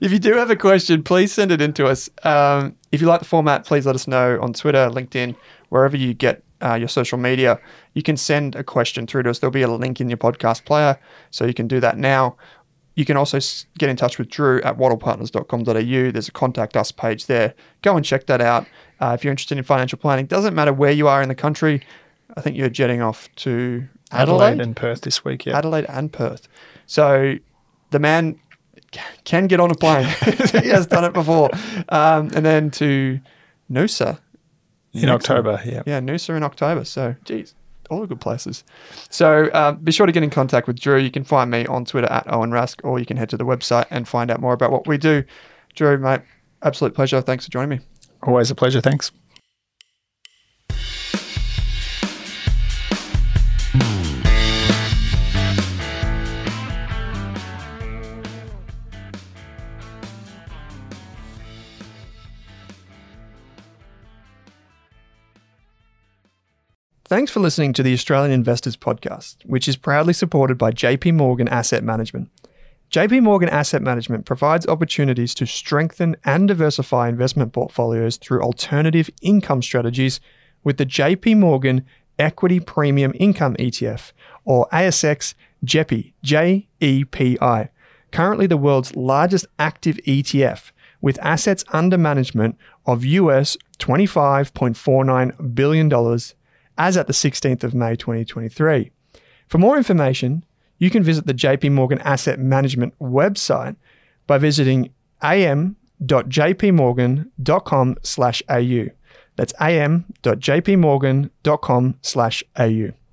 if you do have a question, please send it in to us. Um, if you like the format, please let us know on Twitter, LinkedIn, wherever you get uh, your social media. You can send a question through to us. There'll be a link in your podcast player, so you can do that now. You can also get in touch with Drew at wattlepartners.com.au. There's a contact us page there. Go and check that out. Uh, if you're interested in financial planning, doesn't matter where you are in the country. I think you're jetting off to Adelaide, Adelaide, and Perth this week. Yeah. Adelaide and Perth. So the man can get on a plane. he has done it before. Um, and then to Noosa. in October. Yeah. Yeah, Noosa in October. So, geez, all the good places. So uh, be sure to get in contact with Drew. You can find me on Twitter at Owen Rask, or you can head to the website and find out more about what we do. Drew, mate, absolute pleasure. Thanks for joining me. Always a pleasure. Thanks. Thanks for listening to the Australian Investors Podcast, which is proudly supported by JP Morgan Asset Management. JP Morgan Asset Management provides opportunities to strengthen and diversify investment portfolios through alternative income strategies with the JP Morgan Equity Premium Income ETF, or ASX JEPI, J E P I, currently the world's largest active ETF with assets under management of US $25.49 billion as at the 16th of May 2023. For more information, you can visit the JP Morgan Asset Management website by visiting am.jpmorgan.com/au. That's am.jpmorgan.com/au.